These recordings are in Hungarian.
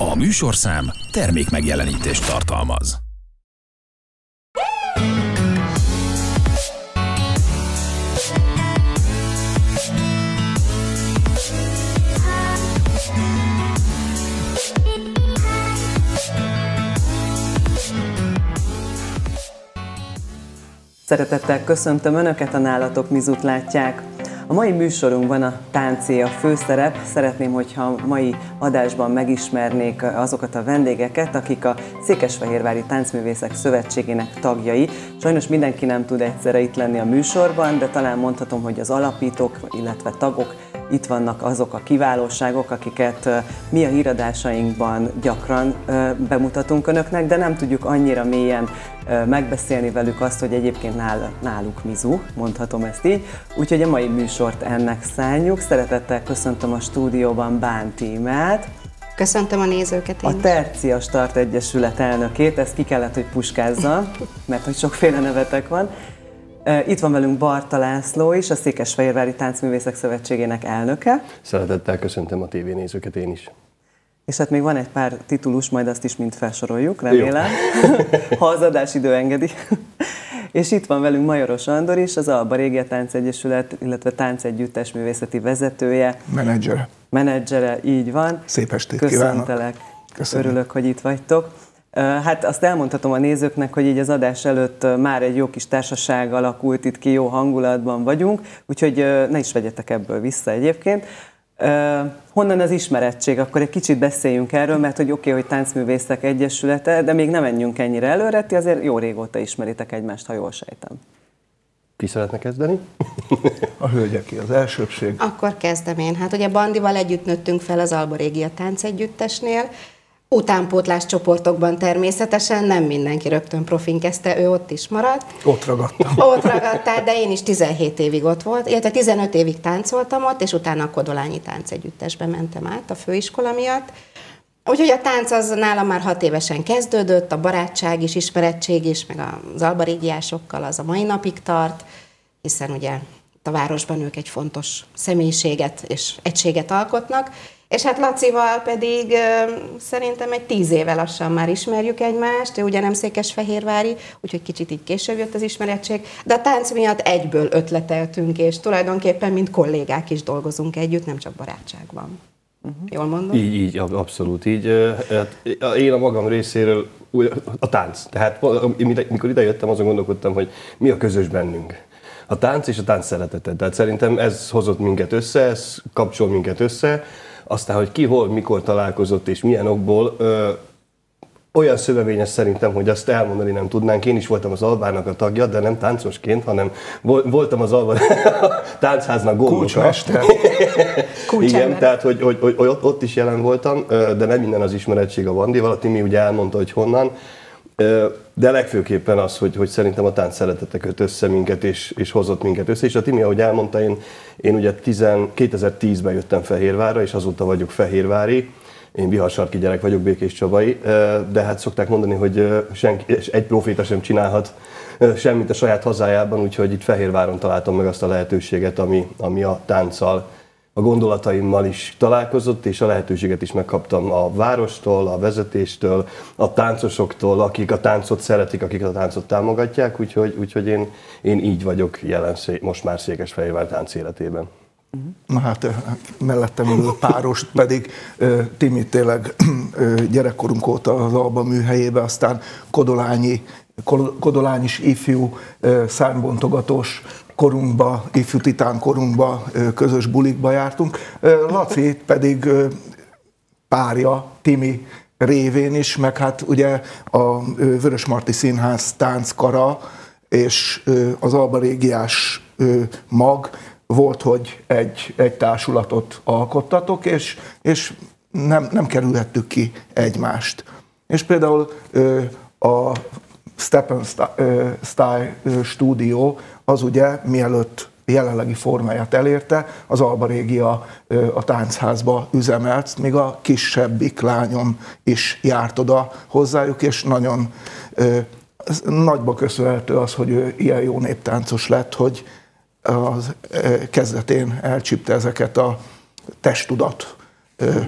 A műsorszám termék megjelenítést tartalmaz. Szeretettel köszöntöm Önöket, a nálatok mizut látják. A mai műsorunkban a táncé a főszerep. Szeretném, hogyha mai adásban megismernék azokat a vendégeket, akik a Székesfehérvári Táncművészek Szövetségének tagjai. Sajnos mindenki nem tud egyszerre itt lenni a műsorban, de talán mondhatom, hogy az alapítók, illetve tagok itt vannak azok a kiválóságok, akiket mi a híradásainkban gyakran bemutatunk önöknek, de nem tudjuk annyira mélyen megbeszélni velük azt, hogy egyébként nál, náluk mizu, mondhatom ezt így. Úgyhogy a mai műsort ennek szálljuk. Szeretettel köszöntöm a stúdióban Bán Tímát. Köszöntöm a nézőket én A Tercia Start Egyesület elnökét, ezt ki kellett, hogy puskázza, mert hogy sokféle nevetek van. Itt van velünk Barta László is, a Székesfehérvári Táncművészek Szövetségének elnöke. Szeretettel köszöntöm a tévénézőket én is. És hát még van egy pár titulus, majd azt is mind felsoroljuk, remélem, ha az adásidő engedi. És itt van velünk Majoros Andor is, az Alba Régia Táncegyesület, illetve Táncegyüttes művészeti vezetője. Menedzsere. Menedzsere, így van. Szép estét Köszöntelek. Köszönöm. Örülök, hogy itt vagytok. Hát azt elmondhatom a nézőknek, hogy így az adás előtt már egy jó kis társaság alakult itt ki, jó hangulatban vagyunk, úgyhogy ne is vegyetek ebből vissza egyébként. honnan az ismerettség? Akkor egy kicsit beszéljünk erről, mert hogy oké, okay, hogy Táncművészek Egyesülete, de még nem menjünk ennyire előre, ti azért jó régóta ismeritek egymást, ha jól sejtem. Ki szeretne kezdeni? A hölgyeké az elsőbség. Akkor kezdem én. Hát ugye Bandival együtt nőttünk fel az Alba Régia Táncegyüttesnél, Utánpótlás csoportokban természetesen nem mindenki rögtön profin kezdte, ő ott is maradt. Ott ragadtam. Ott ragadtál, de én is 17 évig ott volt, illetve 15 évig táncoltam ott, és utána a Kodolányi Táncegyüttesbe mentem át a főiskola miatt. Úgyhogy a tánc az nálam már hat évesen kezdődött, a barátság is, ismerettség is, meg az albarégiásokkal az a mai napig tart, hiszen ugye a városban ők egy fontos személyiséget és egységet alkotnak, és hát Lacival pedig szerintem egy tíz éve lassan már ismerjük egymást, ő ugye nem székesfehérvári, úgyhogy kicsit így később jött az ismerettség, de a tánc miatt egyből ötleteltünk, és tulajdonképpen mint kollégák is dolgozunk együtt, nem csak barátságban. Uh-huh. Jól mondom? Így, így, abszolút így. Hát, én a magam részéről a tánc. Tehát mikor idejöttem, azon gondolkodtam, hogy mi a közös bennünk. A tánc és a tánc szeretete. Tehát szerintem ez hozott minket össze, ez kapcsol minket össze, aztán, hogy ki, hol, mikor találkozott és milyen okból, ö, olyan szövevényes szerintem, hogy azt elmondani nem tudnánk. Én is voltam az Albának a tagja, de nem táncosként, hanem voltam az Alba táncháznak gondoka. Kulcsmester. Igen, tehát hogy, hogy, hogy, ott is jelen voltam, de nem minden az ismerettség a Vandival. A Timi ugye elmondta, hogy honnan. De legfőképpen az, hogy, hogy szerintem a tánc szeretete köt össze minket, és, és hozott minket össze. És a Timi, ahogy elmondta, én, én ugye 2010-ben jöttem Fehérvárra, és azóta vagyok Fehérvári. Én Biharsarki gyerek vagyok, Békés Csabai, de hát szokták mondani, hogy senki, egy proféta sem csinálhat semmit a saját hazájában, úgyhogy itt Fehérváron találtam meg azt a lehetőséget, ami, ami a tánccal a gondolataimmal is találkozott, és a lehetőséget is megkaptam a várostól, a vezetéstől, a táncosoktól, akik a táncot szeretik, akik a táncot támogatják, úgyhogy, úgyhogy én, én így vagyok jelen most már Székesfehérvár tánc életében. Na hát mellettem ülő párost pedig Timi tényleg gyerekkorunk óta az Alba műhelyébe, aztán Kodolányi, Kodolányis ifjú szárnybontogatós korunkba, ifjú titán korunkba, közös bulikba jártunk. Laci pedig párja, Timi révén is, meg hát ugye a Vörösmarty Színház tánckara és az Alba Régiás mag volt, hogy egy, egy társulatot alkottatok, és, és nem, nem kerülhettük ki egymást. És például a Steppen Style stúdió az ugye mielőtt jelenlegi formáját elérte, az Alba Régia a táncházba üzemelt, még a kisebbik lányom is járt oda hozzájuk, és nagyon nagyba köszönhető az, hogy ő ilyen jó néptáncos lett, hogy az kezdetén elcsípte ezeket a testudat uh-huh.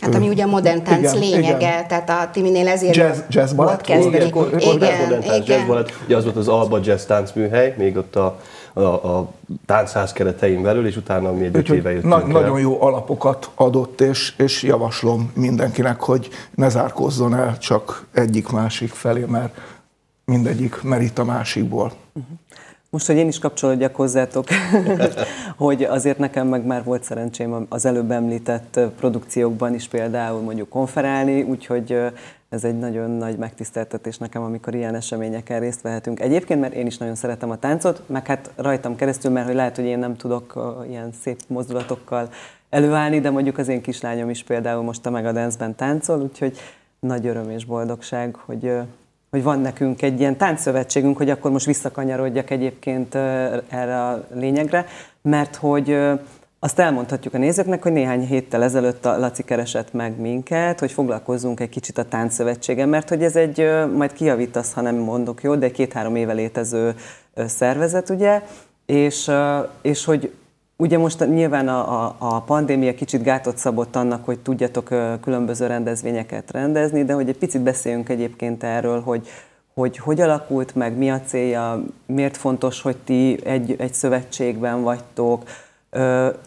Hát ami ugye a modern tánc igen, lényege, igen. tehát a Timinél ezért jazz, jazz volt kezdeni. Igen, igen, igen, modern tánc, jazz balett. Ugye az volt az Alba Jazz táncműhely, még ott a a, a táncház keretein belül, és utána mi egy éve jöttünk na, Nagyon jó alapokat adott, és, és javaslom mindenkinek, hogy ne zárkozzon el csak egyik-másik felé, mert mindegyik merít a másikból. Most, hogy én is kapcsolódjak hozzátok, hogy azért nekem meg már volt szerencsém az előbb említett produkciókban is például mondjuk konferálni, úgyhogy ez egy nagyon nagy megtiszteltetés nekem, amikor ilyen eseményeken részt vehetünk. Egyébként, mert én is nagyon szeretem a táncot, meg hát rajtam keresztül, mert hogy lehet, hogy én nem tudok ilyen szép mozdulatokkal előállni, de mondjuk az én kislányom is például most a Megadance-ben táncol, úgyhogy nagy öröm és boldogság, hogy, hogy van nekünk egy ilyen táncszövetségünk, hogy akkor most visszakanyarodjak egyébként erre a lényegre, mert hogy azt elmondhatjuk a nézőknek, hogy néhány héttel ezelőtt a Laci keresett meg minket, hogy foglalkozzunk egy kicsit a táncszövetségen, mert hogy ez egy, majd kiavítasz, ha nem mondok jó, de két-három éve létező szervezet, ugye, és, és hogy Ugye most nyilván a, a, a pandémia kicsit gátot szabott annak, hogy tudjatok különböző rendezvényeket rendezni, de hogy egy picit beszéljünk egyébként erről, hogy hogy hogy alakult meg, mi a célja, miért fontos, hogy ti egy, egy szövetségben vagytok,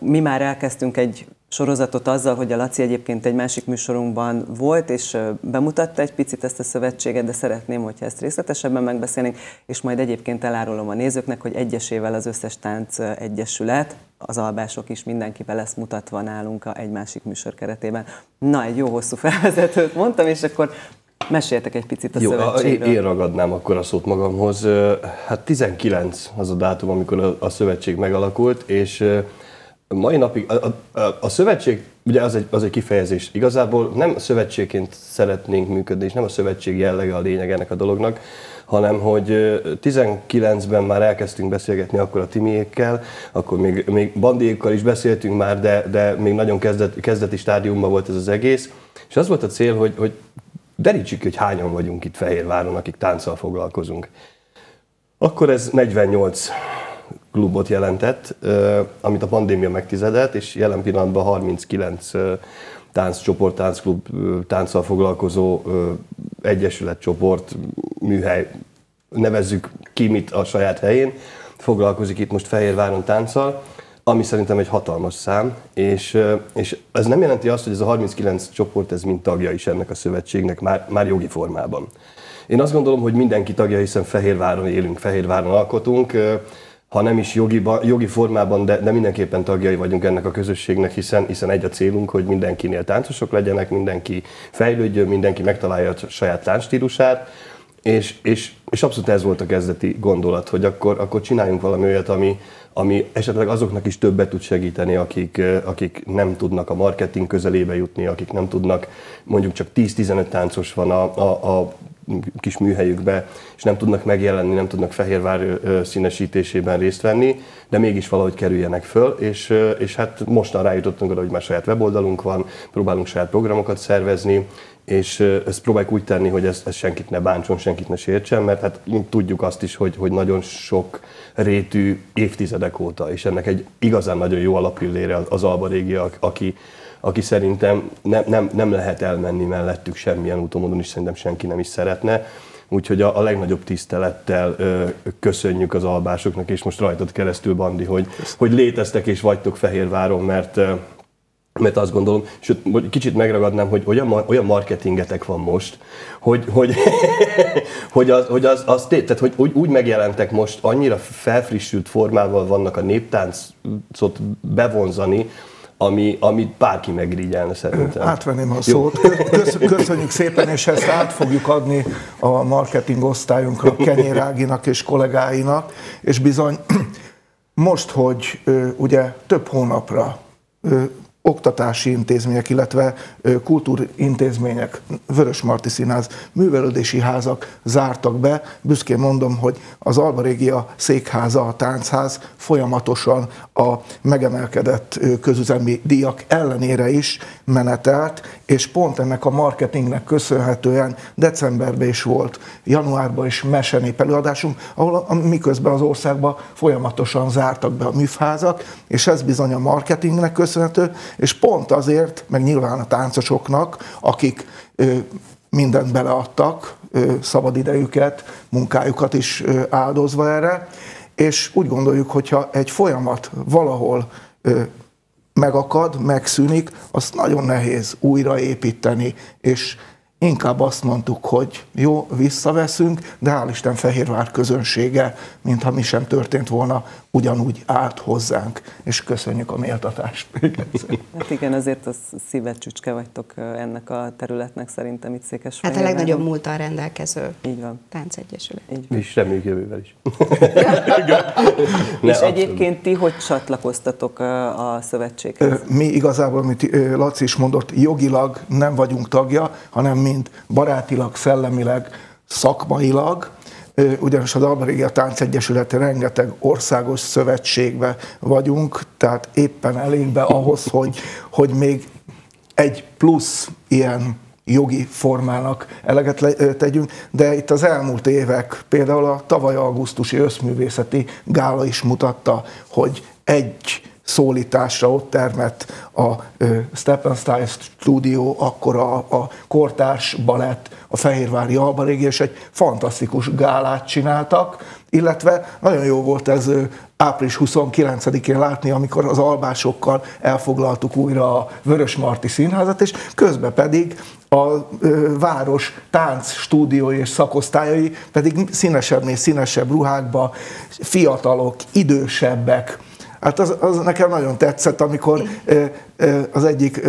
mi már elkezdtünk egy sorozatot azzal, hogy a Laci egyébként egy másik műsorunkban volt, és bemutatta egy picit ezt a szövetséget, de szeretném, hogyha ezt részletesebben megbeszélnénk, és majd egyébként elárulom a nézőknek, hogy egyesével az összes tánc egyesület, az albások is mindenki be lesz mutatva nálunk a egy másik műsor keretében. Na, egy jó hosszú felvezetőt mondtam, és akkor Meséltek egy picit a Jó, szövetségről. Én ragadnám akkor a szót magamhoz. Hát 19 az a dátum, amikor a, a szövetség megalakult, és mai napig a, a, a szövetség, ugye az egy, az egy kifejezés, igazából nem szövetségként szeretnénk működni, és nem a szövetség jellege a lényeg ennek a dolognak, hanem hogy 19-ben már elkezdtünk beszélgetni akkor a Timiékkel, akkor még, még bandiékkal is beszéltünk már, de, de még nagyon kezdet, kezdeti stádiumban volt ez az egész, és az volt a cél, hogy, hogy derítsük, hogy hányan vagyunk itt Fehérváron, akik tánccal foglalkozunk. Akkor ez 48 klubot jelentett, amit a pandémia megtizedett, és jelen pillanatban 39 tánccsoport, táncklub, tánccal foglalkozó egyesületcsoport, műhely, nevezzük ki mit a saját helyén, foglalkozik itt most Fehérváron tánccal ami szerintem egy hatalmas szám, és, és ez nem jelenti azt, hogy ez a 39 csoport, ez mind tagja is ennek a szövetségnek, már, már jogi formában. Én azt gondolom, hogy mindenki tagja, hiszen Fehérváron élünk, Fehérváron alkotunk, ha nem is jogi, jogi formában, de, de mindenképpen tagjai vagyunk ennek a közösségnek, hiszen, hiszen egy a célunk, hogy mindenkinél táncosok legyenek, mindenki fejlődjön, mindenki megtalálja a saját táncstílusát, és, és, és abszolút ez volt a kezdeti gondolat, hogy akkor, akkor csináljunk valami olyat, ami, ami esetleg azoknak is többet tud segíteni, akik, akik nem tudnak a marketing közelébe jutni, akik nem tudnak, mondjuk csak 10-15 táncos van a, a, a kis műhelyükbe, és nem tudnak megjelenni, nem tudnak Fehérvár színesítésében részt venni, de mégis valahogy kerüljenek föl, és, és hát mostan rájutottunk arra, hogy már saját weboldalunk van, próbálunk saját programokat szervezni, és ezt próbáljuk úgy tenni, hogy ez, ez senkit ne bántson, senkit ne sértsen, mert hát tudjuk azt is, hogy, hogy nagyon sok rétű évtizedek óta, és ennek egy igazán nagyon jó alapillére az Alba régia, aki, aki szerintem nem, nem, nem lehet elmenni mellettük semmilyen úton, is szerintem senki nem is szeretne. Úgyhogy a, a legnagyobb tisztelettel ö, köszönjük az albásoknak, és most rajtad keresztül, Bandi, hogy, hogy léteztek és vagytok Fehérváron, mert ö, mert azt gondolom, sőt, kicsit megragadnám, hogy olyan, olyan marketingetek van most, hogy, hogy, hogy, az, hogy az, az tehát, hogy úgy, úgy megjelentek most, annyira felfrissült formával vannak a néptáncot bevonzani, ami, amit bárki megrigyelne szerintem. Átvenném a szót. Köszönjük szépen, és ezt át fogjuk adni a marketing osztályunkra, Kenyér Áginak és kollégáinak, és bizony most, hogy ugye több hónapra oktatási intézmények, illetve kultúrintézmények, Vörös Marti Színház, művelődési házak zártak be. Büszkén mondom, hogy az Alba Régia székháza, a táncház folyamatosan a megemelkedett közüzemi díjak ellenére is menetelt, és pont ennek a marketingnek köszönhetően decemberben is volt, januárban is mesenép előadásunk, ahol miközben az országban folyamatosan zártak be a műfházak, és ez bizony a marketingnek köszönhető, És pont azért, meg nyilván a táncosoknak, akik mindent beleadtak, szabadidejüket, munkájukat is áldozva erre, és úgy gondoljuk, hogyha egy folyamat valahol megakad, megszűnik, azt nagyon nehéz újraépíteni, és Inkább azt mondtuk, hogy jó, visszaveszünk, de hál' Isten Fehérvár közönsége, mintha mi sem történt volna, ugyanúgy állt hozzánk, és köszönjük a méltatást. Hát igen, azért a szívecsücske vagytok ennek a területnek szerintem itt székes. Hát a legnagyobb múltal rendelkező Így van. táncegyesület. Így van. És reméljük jövővel is. és egyébként ti hogy csatlakoztatok a szövetséghez? Mi igazából, amit Laci is mondott, jogilag nem vagyunk tagja, hanem mind barátilag, szellemileg, szakmailag, ugyanis az Alba Tánc Egyesület rengeteg országos szövetségbe vagyunk, tehát éppen elégbe ahhoz, hogy, hogy még egy plusz ilyen jogi formának eleget tegyünk, de itt az elmúlt évek, például a tavaly augusztusi összművészeti gála is mutatta, hogy egy szólításra ott termett a Style Studio, akkor a, a Kortárs Balett, a Fehérvári Alba és egy fantasztikus gálát csináltak, illetve nagyon jó volt ez április 29-én látni, amikor az albásokkal elfoglaltuk újra a Vörös Marti Színházat, és közben pedig a ö, város tánc stúdiói és szakosztályai pedig színesebb és színesebb ruhákba, fiatalok, idősebbek, Hát az, az nekem nagyon tetszett, amikor az egyik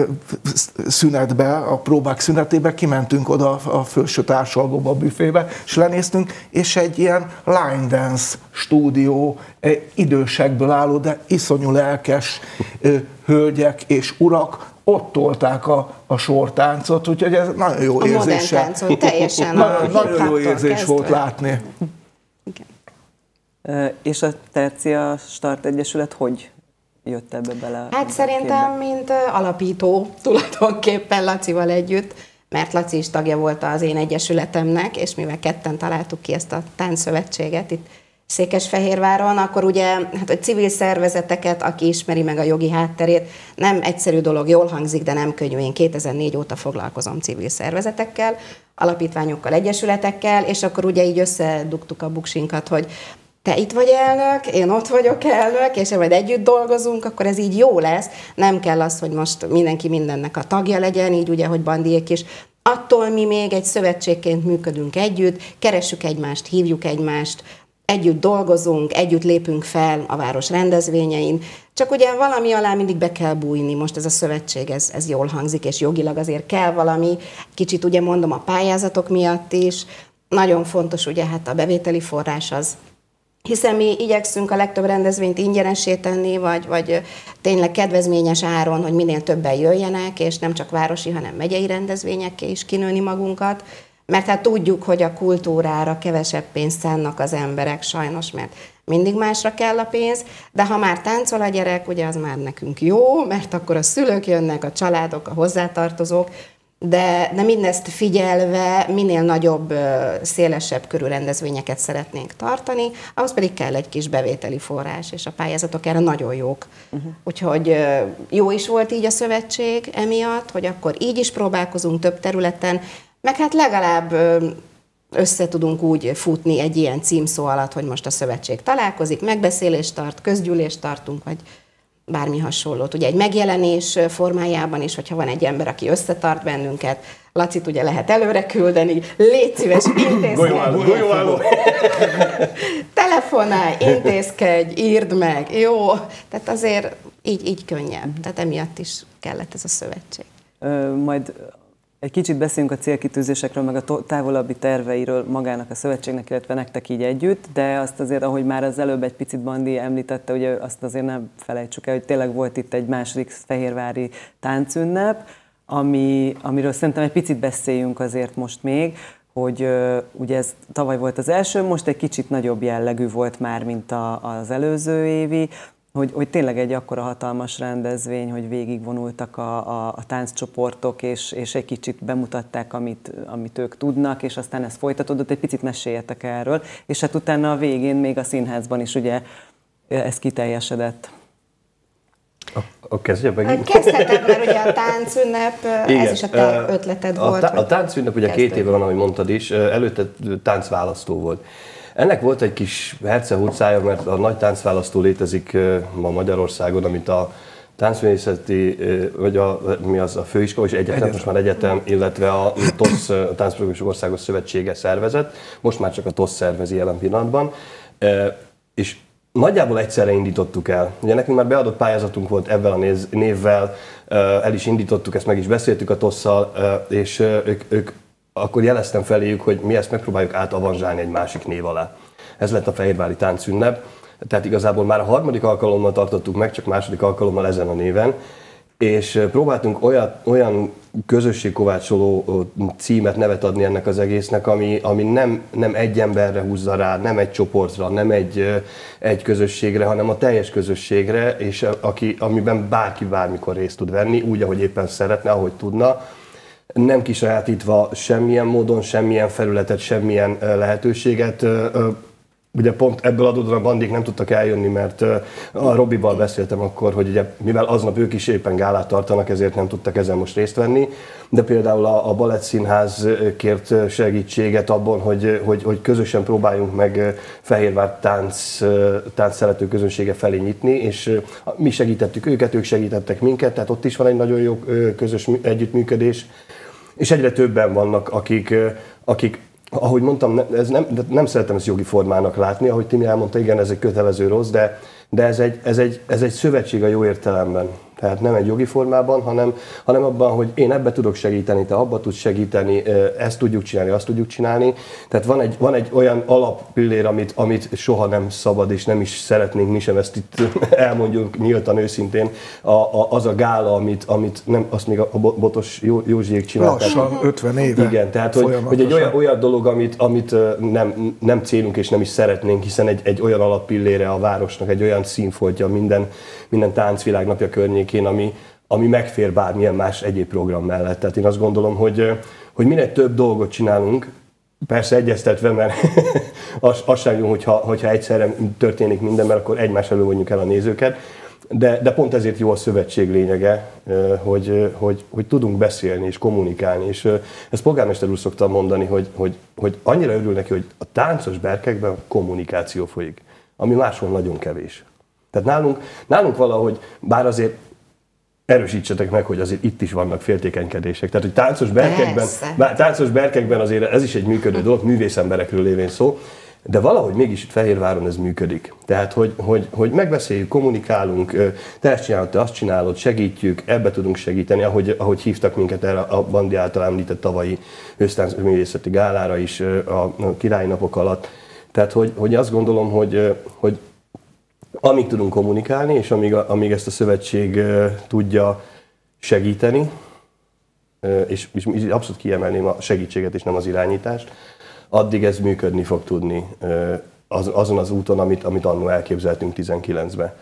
szünetbe, a próbák szünetébe kimentünk oda a felső társalgóba, a büfébe, és lenéztünk, és egy ilyen line dance stúdió, idősekből álló, de iszonyú lelkes hölgyek és urak ott tolták a, a sortáncot, úgyhogy ez nagyon jó a érzés. táncot, teljesen nagyon, nagyon jó érzés kezdve. volt látni. És a Tercia Start Egyesület hogy jött ebbe bele? Hát szerintem, képbe? mint alapító tulajdonképpen Lacival együtt, mert Laci is tagja volt az én egyesületemnek, és mivel ketten találtuk ki ezt a táncszövetséget itt Székesfehérváron, akkor ugye hát a civil szervezeteket, aki ismeri meg a jogi hátterét, nem egyszerű dolog, jól hangzik, de nem könnyű. Én 2004 óta foglalkozom civil szervezetekkel, alapítványokkal, egyesületekkel, és akkor ugye így összedugtuk a buksinkat, hogy te itt vagy elnök, én ott vagyok elnök, és majd együtt dolgozunk, akkor ez így jó lesz. Nem kell az, hogy most mindenki mindennek a tagja legyen, így ugye, hogy bandiék is. Attól mi még egy szövetségként működünk együtt, keressük egymást, hívjuk egymást, együtt dolgozunk, együtt lépünk fel a város rendezvényein, csak ugye valami alá mindig be kell bújni, most ez a szövetség, ez, ez jól hangzik, és jogilag azért kell valami, kicsit ugye mondom a pályázatok miatt is, nagyon fontos ugye hát a bevételi forrás az hiszen mi igyekszünk a legtöbb rendezvényt ingyenesé tenni, vagy, vagy tényleg kedvezményes áron, hogy minél többen jöjjenek, és nem csak városi, hanem megyei rendezvényekké is kinőni magunkat, mert hát tudjuk, hogy a kultúrára kevesebb pénzt szánnak az emberek sajnos, mert mindig másra kell a pénz, de ha már táncol a gyerek, ugye az már nekünk jó, mert akkor a szülők jönnek, a családok, a hozzátartozók, de, de mindezt figyelve minél nagyobb, szélesebb körű rendezvényeket szeretnénk tartani, ahhoz pedig kell egy kis bevételi forrás, és a pályázatok erre nagyon jók. Uh-huh. Úgyhogy jó is volt így a szövetség emiatt, hogy akkor így is próbálkozunk több területen, meg hát legalább össze tudunk úgy futni egy ilyen címszó alatt, hogy most a szövetség találkozik, megbeszélést tart, közgyűlést tartunk, vagy bármi hasonlót. Ugye egy megjelenés formájában is, hogyha van egy ember, aki összetart bennünket, Lacit ugye lehet előre küldeni, légy szíves, intézkedj. Golyóálló, golyóálló. Telefonálj, intézkedj, írd meg, jó. Tehát azért így, így könnyebb. Tehát emiatt is kellett ez a szövetség. Ö, majd egy kicsit beszélünk a célkitűzésekről, meg a távolabbi terveiről magának a szövetségnek, illetve nektek így együtt, de azt azért, ahogy már az előbb egy picit Bandi említette, ugye azt azért nem felejtsük el, hogy tényleg volt itt egy második fehérvári táncünnep, ami, amiről szerintem egy picit beszéljünk azért most még, hogy ugye ez tavaly volt az első, most egy kicsit nagyobb jellegű volt már, mint a, az előző évi, hogy, hogy tényleg egy akkora hatalmas rendezvény, hogy végigvonultak a, a, a tánccsoportok, és, és egy kicsit bemutatták, amit, amit ők tudnak, és aztán ez folytatódott, egy picit meséljetek erről, és hát utána a végén még a színházban is ugye ez kiteljesedett. A, a kezdje meg. Kezdheted, mert ugye a táncünnep, Igen. ez is a te ötleted a, volt. A, a táncünnep ugye két éve van, ahogy mondtad is, előtte táncválasztó volt. Ennek volt egy kis hercehurcája, mert a nagy táncválasztó létezik ma Magyarországon, amit a táncművészeti, vagy a, mi az a főiskola és egyetem, egyetem, most már egyetem, illetve a TOSZ, a Táncprogramosok Országos Szövetsége szervezet, most már csak a TOSZ szervezi jelen pillanatban, és nagyjából egyszerre indítottuk el. Ugye nekünk már beadott pályázatunk volt ebben a névvel, el is indítottuk, ezt meg is beszéltük a TOSZ-szal, és ők, ők akkor jeleztem feléjük, hogy mi ezt megpróbáljuk átavanzsálni egy másik név alá. Ez lett a Fehérvári Táncünnep. Tehát igazából már a harmadik alkalommal tartottuk meg, csak második alkalommal ezen a néven, és próbáltunk olyan, olyan közösségkovácsoló címet, nevet adni ennek az egésznek, ami, ami nem, nem egy emberre húzza rá, nem egy csoportra, nem egy, egy közösségre, hanem a teljes közösségre, és aki, amiben bárki bármikor részt tud venni, úgy, ahogy éppen szeretne, ahogy tudna, nem kisajátítva semmilyen módon, semmilyen felületet, semmilyen lehetőséget, Ugye pont ebből adódóan a bandik nem tudtak eljönni, mert a Robival beszéltem akkor, hogy ugye, mivel aznap ők is éppen gálát tartanak, ezért nem tudtak ezen most részt venni. De például a, a Balett Színház kért segítséget abban, hogy, hogy, hogy közösen próbáljunk meg Fehérvár tánc, tánc szerető közönsége felé nyitni, és mi segítettük őket, ők segítettek minket, tehát ott is van egy nagyon jó közös együttműködés. És egyre többen vannak, akik, akik ahogy mondtam, ez nem, nem szeretem ezt jogi formának látni, ahogy Timi elmondta, igen, ez egy kötelező rossz, de, de ez, egy, ez, egy, ez egy szövetség a jó értelemben. Tehát nem egy jogi formában, hanem, hanem abban, hogy én ebbe tudok segíteni, te abba tudsz segíteni, ezt tudjuk csinálni, azt tudjuk csinálni. Tehát van egy, van egy olyan alappillér, amit, amit soha nem szabad, és nem is szeretnénk mi sem ezt itt elmondjuk nyíltan, őszintén, a, a, az a gála, amit, amit nem, azt még a Botos Jó, Józsiék csinálták. Lassan, 50 éve. Igen, tehát hogy, hogy egy olyan, olyan dolog, amit, amit nem, nem célunk és nem is szeretnénk, hiszen egy, egy olyan alappillére a városnak, egy olyan színfoltja minden, minden táncvilág napja környékén, ami, ami megfér bármilyen más egyéb program mellett. Tehát én azt gondolom, hogy, hogy minél több dolgot csinálunk, persze egyeztetve, mert az, az sem jó, hogyha, hogyha egyszerre történik minden, mert akkor egymás elő vonjuk el a nézőket. De, de pont ezért jó a szövetség lényege, hogy, hogy, hogy tudunk beszélni és kommunikálni. És ezt polgármester úr szoktam mondani, hogy, hogy, hogy annyira örül neki, hogy a táncos berkekben kommunikáció folyik, ami máshol nagyon kevés. Tehát nálunk, nálunk valahogy, bár azért erősítsetek meg, hogy azért itt is vannak féltékenykedések. Tehát, hogy táncos berkekben, bár, táncos berkekben azért ez is egy működő dolog, művészemberekről lévén szó, de valahogy mégis itt Fehérváron ez működik. Tehát, hogy, hogy, hogy megbeszéljük, kommunikálunk, te ezt csinálod, te azt csinálod, segítjük, ebbe tudunk segíteni, ahogy, ahogy hívtak minket erre a Bandi által említett tavalyi ősztánc művészeti gálára is a királyi napok alatt. Tehát, hogy, hogy azt gondolom, hogy, hogy amíg tudunk kommunikálni, és amíg, amíg ezt a szövetség tudja segíteni, és, és abszolút kiemelném a segítséget és nem az irányítást, addig ez működni fog tudni az, azon az úton, amit, amit annól elképzeltünk 19-ben.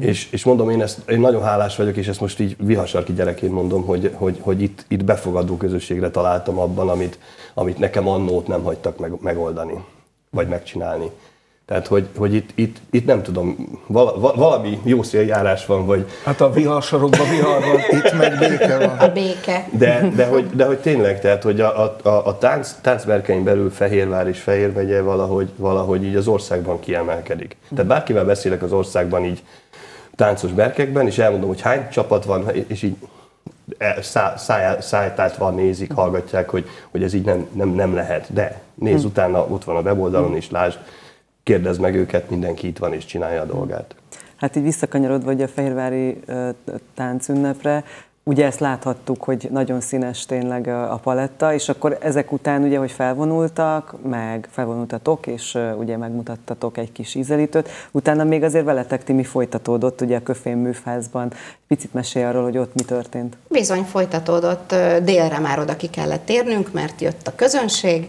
Mm. És, és mondom, én, ezt, én nagyon hálás vagyok, és ezt most így vihasarki gyerekként mondom, hogy, hogy, hogy itt, itt befogadó közösségre találtam abban, amit, amit nekem annót nem hagytak meg, megoldani, vagy megcsinálni. Tehát, hogy, hogy itt, itt, itt nem tudom, vala, valami jó széljárás van, vagy... Hát a viharsarokban vihar van, itt meg béke van. A béke. De, de, hogy, de hogy tényleg, tehát, hogy a, a, a tánc, táncberkein belül Fehérvár és Fehérmegye valahogy, valahogy így az országban kiemelkedik. Tehát bárkivel beszélek az országban így táncos berkekben, és elmondom, hogy hány csapat van, és így szá, száj, van, nézik, hallgatják, hogy, hogy ez így nem, nem, nem lehet. De nézz hm. utána, ott van a weboldalon is, lásd, kérdezd meg őket, mindenki itt van és csinálja a dolgát. Hát így visszakanyarodva a Fehérvári táncünnepre, ugye ezt láthattuk, hogy nagyon színes tényleg a paletta, és akkor ezek után ugye, hogy felvonultak, meg felvonultatok, és ugye megmutattatok egy kis ízelítőt, utána még azért veletek Timi folytatódott ugye a Köfén műfázban. Picit mesélj arról, hogy ott mi történt. Bizony folytatódott, délre már oda ki kellett térnünk, mert jött a közönség,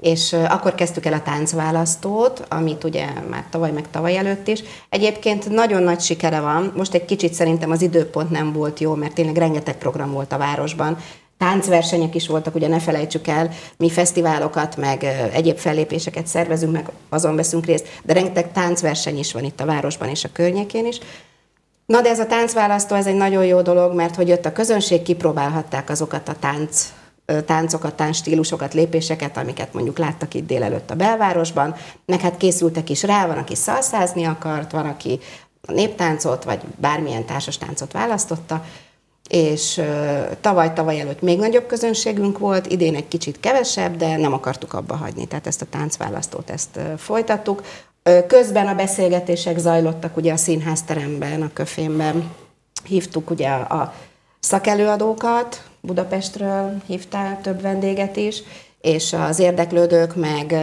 és akkor kezdtük el a táncválasztót, amit ugye már tavaly meg tavaly előtt is. Egyébként nagyon nagy sikere van, most egy kicsit szerintem az időpont nem volt jó, mert tényleg rengeteg program volt a városban, táncversenyek is voltak, ugye ne felejtsük el, mi fesztiválokat, meg egyéb fellépéseket szervezünk, meg azon veszünk részt, de rengeteg táncverseny is van itt a városban és a környékén is. Na de ez a táncválasztó, ez egy nagyon jó dolog, mert hogy jött a közönség, kipróbálhatták azokat a tánc táncokat, táncstílusokat, lépéseket, amiket mondjuk láttak itt délelőtt a belvárosban, meg hát készültek is rá, van, aki szalszázni akart, van, aki a néptáncot, vagy bármilyen társas táncot választotta, és tavaly-tavaly előtt még nagyobb közönségünk volt, idén egy kicsit kevesebb, de nem akartuk abba hagyni, tehát ezt a táncválasztót ezt folytattuk. Közben a beszélgetések zajlottak ugye a színházteremben, a köfémben, hívtuk ugye a szakelőadókat, Budapestről hívtál több vendéget is, és az érdeklődők meg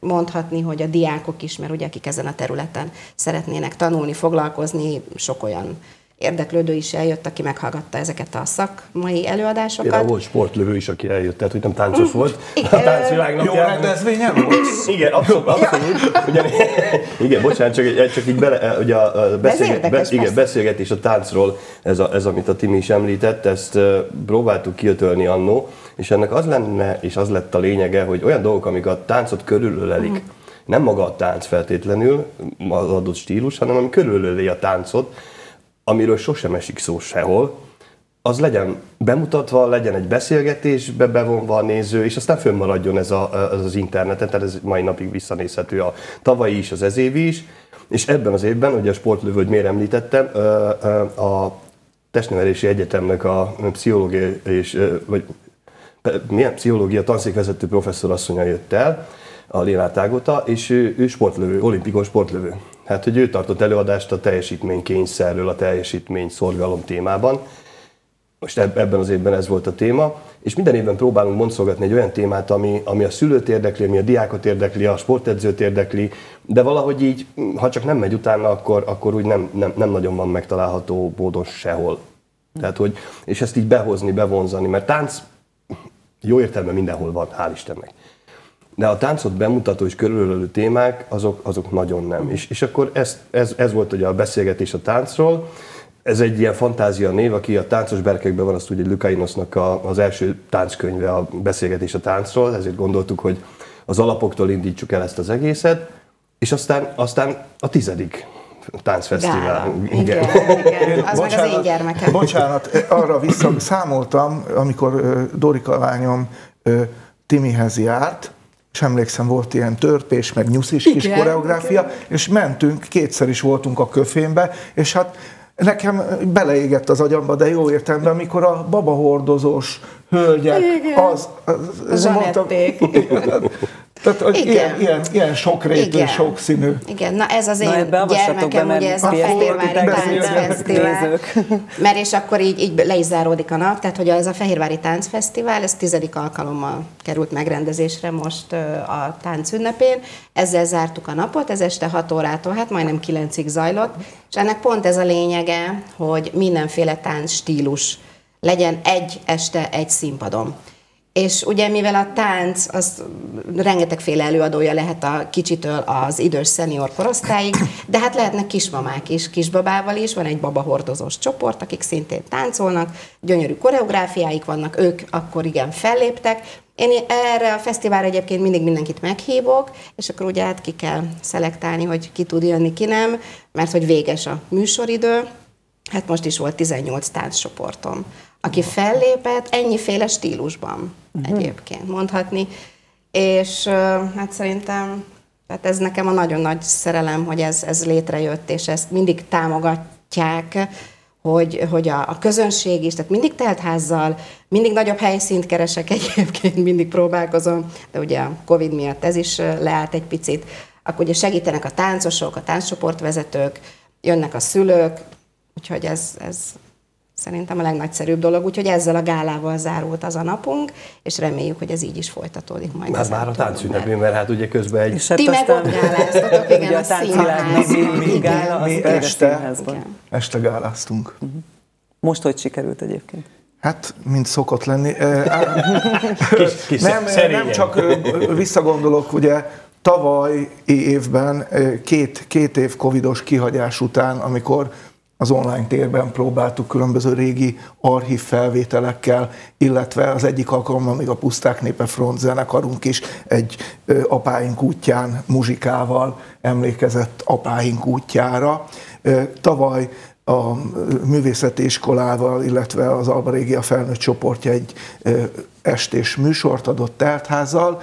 mondhatni, hogy a diákok is, mert ugye akik ezen a területen szeretnének tanulni, foglalkozni, sok olyan érdeklődő is eljött, aki meghallgatta ezeket a szakmai előadásokat. Például volt sportlövő is, aki eljött, tehát hogy nem táncos volt. A táncvilágnak Jó rendezvényen volt? Igen, abszolút. abszolút. Ugyan, igen, bocsánat, csak, csak így bele, ugye a beszélget, be, igen, beszélgetés a táncról, ez, a, ez, amit a Timi is említett, ezt próbáltuk kiötölni annó, és ennek az lenne, és az lett a lényege, hogy olyan dolgok, amik a táncot körülölelik, mm. nem maga a tánc feltétlenül, az adott stílus, hanem ami körülöleli a táncot, amiről sosem esik szó sehol, az legyen bemutatva, legyen egy beszélgetésbe bevonva a néző, és aztán fönnmaradjon ez a, az, az interneten, tehát ez mai napig visszanézhető a tavalyi is, az ezévi is, és ebben az évben, ugye a sportlövőt miért említettem, a Testnevelési Egyetemnek a pszichológia és, vagy milyen pszichológia tanszékvezető professzor asszonya jött el, a Lénár Tágota, és ő, ő sportlövő, olimpikon sportlövő. Hát, hogy ő tartott előadást a teljesítménykényszerről, a teljesítmény szorgalom témában. Most ebben az évben ez volt a téma, és minden évben próbálunk mondszolgatni egy olyan témát, ami, ami a szülőt érdekli, ami a diákot érdekli, a sportedzőt érdekli, de valahogy így, ha csak nem megy utána, akkor, akkor úgy nem, nem, nem nagyon van megtalálható módon sehol. Tehát, hogy, és ezt így behozni, bevonzani, mert tánc jó értelme mindenhol van, hál' Istennek de a táncot bemutató és körülölő témák, azok, azok nagyon nem. És, és akkor ez, ez, ez volt ugye a beszélgetés a táncról, ez egy ilyen fantázia név, aki a táncos berkekben van, azt ugye Lukainosnak a, az első tánckönyve, a beszélgetés a táncról, ezért gondoltuk, hogy az alapoktól indítsuk el ezt az egészet, és aztán, aztán a tizedik táncfesztivál. Igen, igen, igen. Az bocsánat, meg az én gyermekem. Bocsánat, arra vissza számoltam, amikor Dorika lányom Timihez járt, és emlékszem, volt ilyen törpés, meg nyuszis igen, kis koreográfia, igen. és mentünk, kétszer is voltunk a köfénbe, és hát nekem beleégett az agyamba, de jó értelemben, amikor a babahordozós hölgyek, igen. az, az, az mondtam, Tehát, hogy Igen. Ilyen, ilyen, ilyen sokrétű, sokszínű. Igen, na ez az én na, gyermekem, ugye ez a Fehérvári Táncfesztivál. Mert és akkor így, így le is záródik a nap, tehát hogy ez a Fehérvári Táncfesztivál, ez tizedik alkalommal került megrendezésre most a tánc ünnepén. Ezzel zártuk a napot, ez este 6 órától, hát majdnem 9-ig zajlott, és ennek pont ez a lényege, hogy mindenféle tánc stílus legyen egy este, egy színpadon. És ugye mivel a tánc, az rengetegféle előadója lehet a kicsitől az idős szenior korosztályig, de hát lehetnek kismamák is, kisbabával is, van egy babahordozós csoport, akik szintén táncolnak, gyönyörű koreográfiáik vannak, ők akkor igen felléptek. Én erre a fesztiválra egyébként mindig mindenkit meghívok, és akkor ugye hát ki kell szelektálni, hogy ki tud jönni, ki nem, mert hogy véges a műsoridő, hát most is volt 18 tánccsoportom aki fellépett ennyiféle stílusban uh-huh. egyébként mondhatni. És hát szerintem hát ez nekem a nagyon nagy szerelem, hogy ez, ez létrejött, és ezt mindig támogatják, hogy, hogy a, a közönség is, tehát mindig teltházzal, mindig nagyobb helyszínt keresek egyébként, mindig próbálkozom, de ugye a Covid miatt ez is leállt egy picit, akkor ugye segítenek a táncosok, a tánccsoportvezetők, jönnek a szülők, úgyhogy ez, ez szerintem a legnagyszerűbb dolog, úgyhogy ezzel a gálával zárult az a napunk, és reméljük, hogy ez így is folytatódik majd. Hát már a táncünnepén, mert hát ugye közben egy... És hát Ti meg ott gáláztatok, igen, a, a színházban. Mi, mi, gála, mi este, este gáláztunk. Uh-huh. Most hogy sikerült egyébként? Hát, mint szokott lenni. kis, kis nem, nem csak visszagondolok, ugye tavaly évben, két, két év covidos kihagyás után, amikor az online térben próbáltuk különböző régi archív felvételekkel, illetve az egyik alkalommal még a Puszták Népe Front zenekarunk is egy apáink útján muzsikával emlékezett apáink útjára. Tavaly a művészeti iskolával, illetve az Alba Régia felnőtt csoportja egy estés műsort adott teltházzal,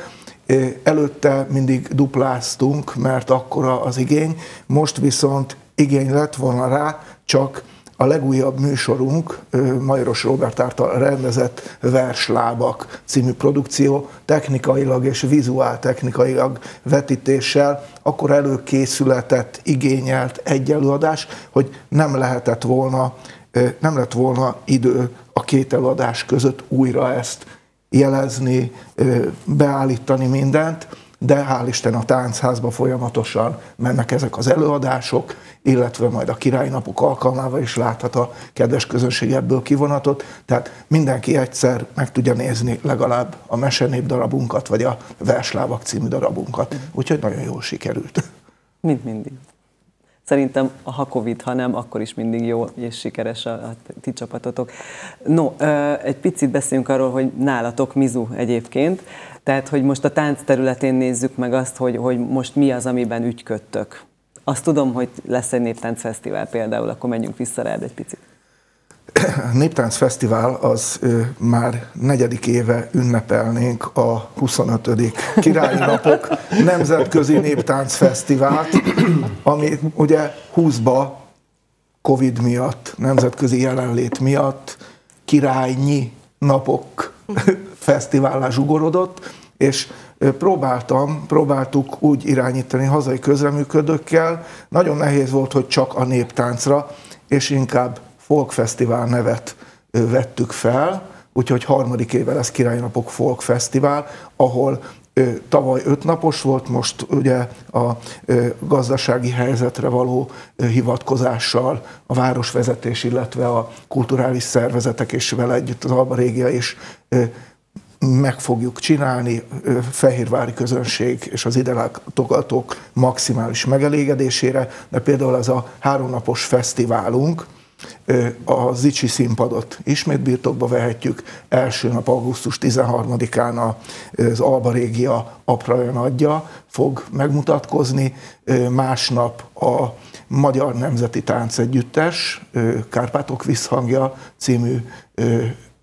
Előtte mindig dupláztunk, mert akkora az igény, most viszont igény lett volna rá, csak a legújabb műsorunk, Majoros Robert által rendezett Verslábak című produkció technikailag és vizuál technikailag vetítéssel akkor előkészületet igényelt egy előadás, hogy nem lehetett volna, nem lett volna idő a két előadás között újra ezt jelezni, beállítani mindent, de hál' Isten a táncházba folyamatosan mennek ezek az előadások, illetve majd a királynapok alkalmával is láthat a kedves közönség ebből kivonatot, tehát mindenki egyszer meg tudja nézni legalább a mesenép darabunkat, vagy a Verslábak című darabunkat. Úgyhogy nagyon jól sikerült. Mint mindig. Szerintem, ha Covid, ha nem, akkor is mindig jó és sikeres a, a ti csapatotok. No, egy picit beszéljünk arról, hogy nálatok Mizu egyébként, tehát, hogy most a tánc területén nézzük meg azt, hogy, hogy most mi az, amiben ügyködtök. Azt tudom, hogy lesz egy néptáncfesztivál például, akkor menjünk vissza rád egy picit. Néptánc Fesztivál az ő, már negyedik éve ünnepelnénk a 25. Királyi Napok Nemzetközi Néptánc Fesztivált, ami ugye 20-ba Covid miatt, nemzetközi jelenlét miatt királynyi napok fesztiválá zsugorodott, és próbáltam, próbáltuk úgy irányítani hazai közreműködőkkel. Nagyon nehéz volt, hogy csak a néptáncra, és inkább Folkfesztivál nevet vettük fel, úgyhogy harmadik éve lesz Királynapok Folk Fesztivál, ahol tavaly öt napos volt, most ugye a gazdasági helyzetre való hivatkozással a városvezetés, illetve a kulturális szervezetek és vele együtt az Alba Régia is meg fogjuk csinálni, fehérvári közönség és az ide látogatók maximális megelégedésére, de például ez a háromnapos fesztiválunk, a Zicsi színpadot ismét birtokba vehetjük. Első nap augusztus 13-án az Alba Régia Aprajon adja fog megmutatkozni, másnap a Magyar Nemzeti Tánc Együttes, Kárpátok Visszhangja című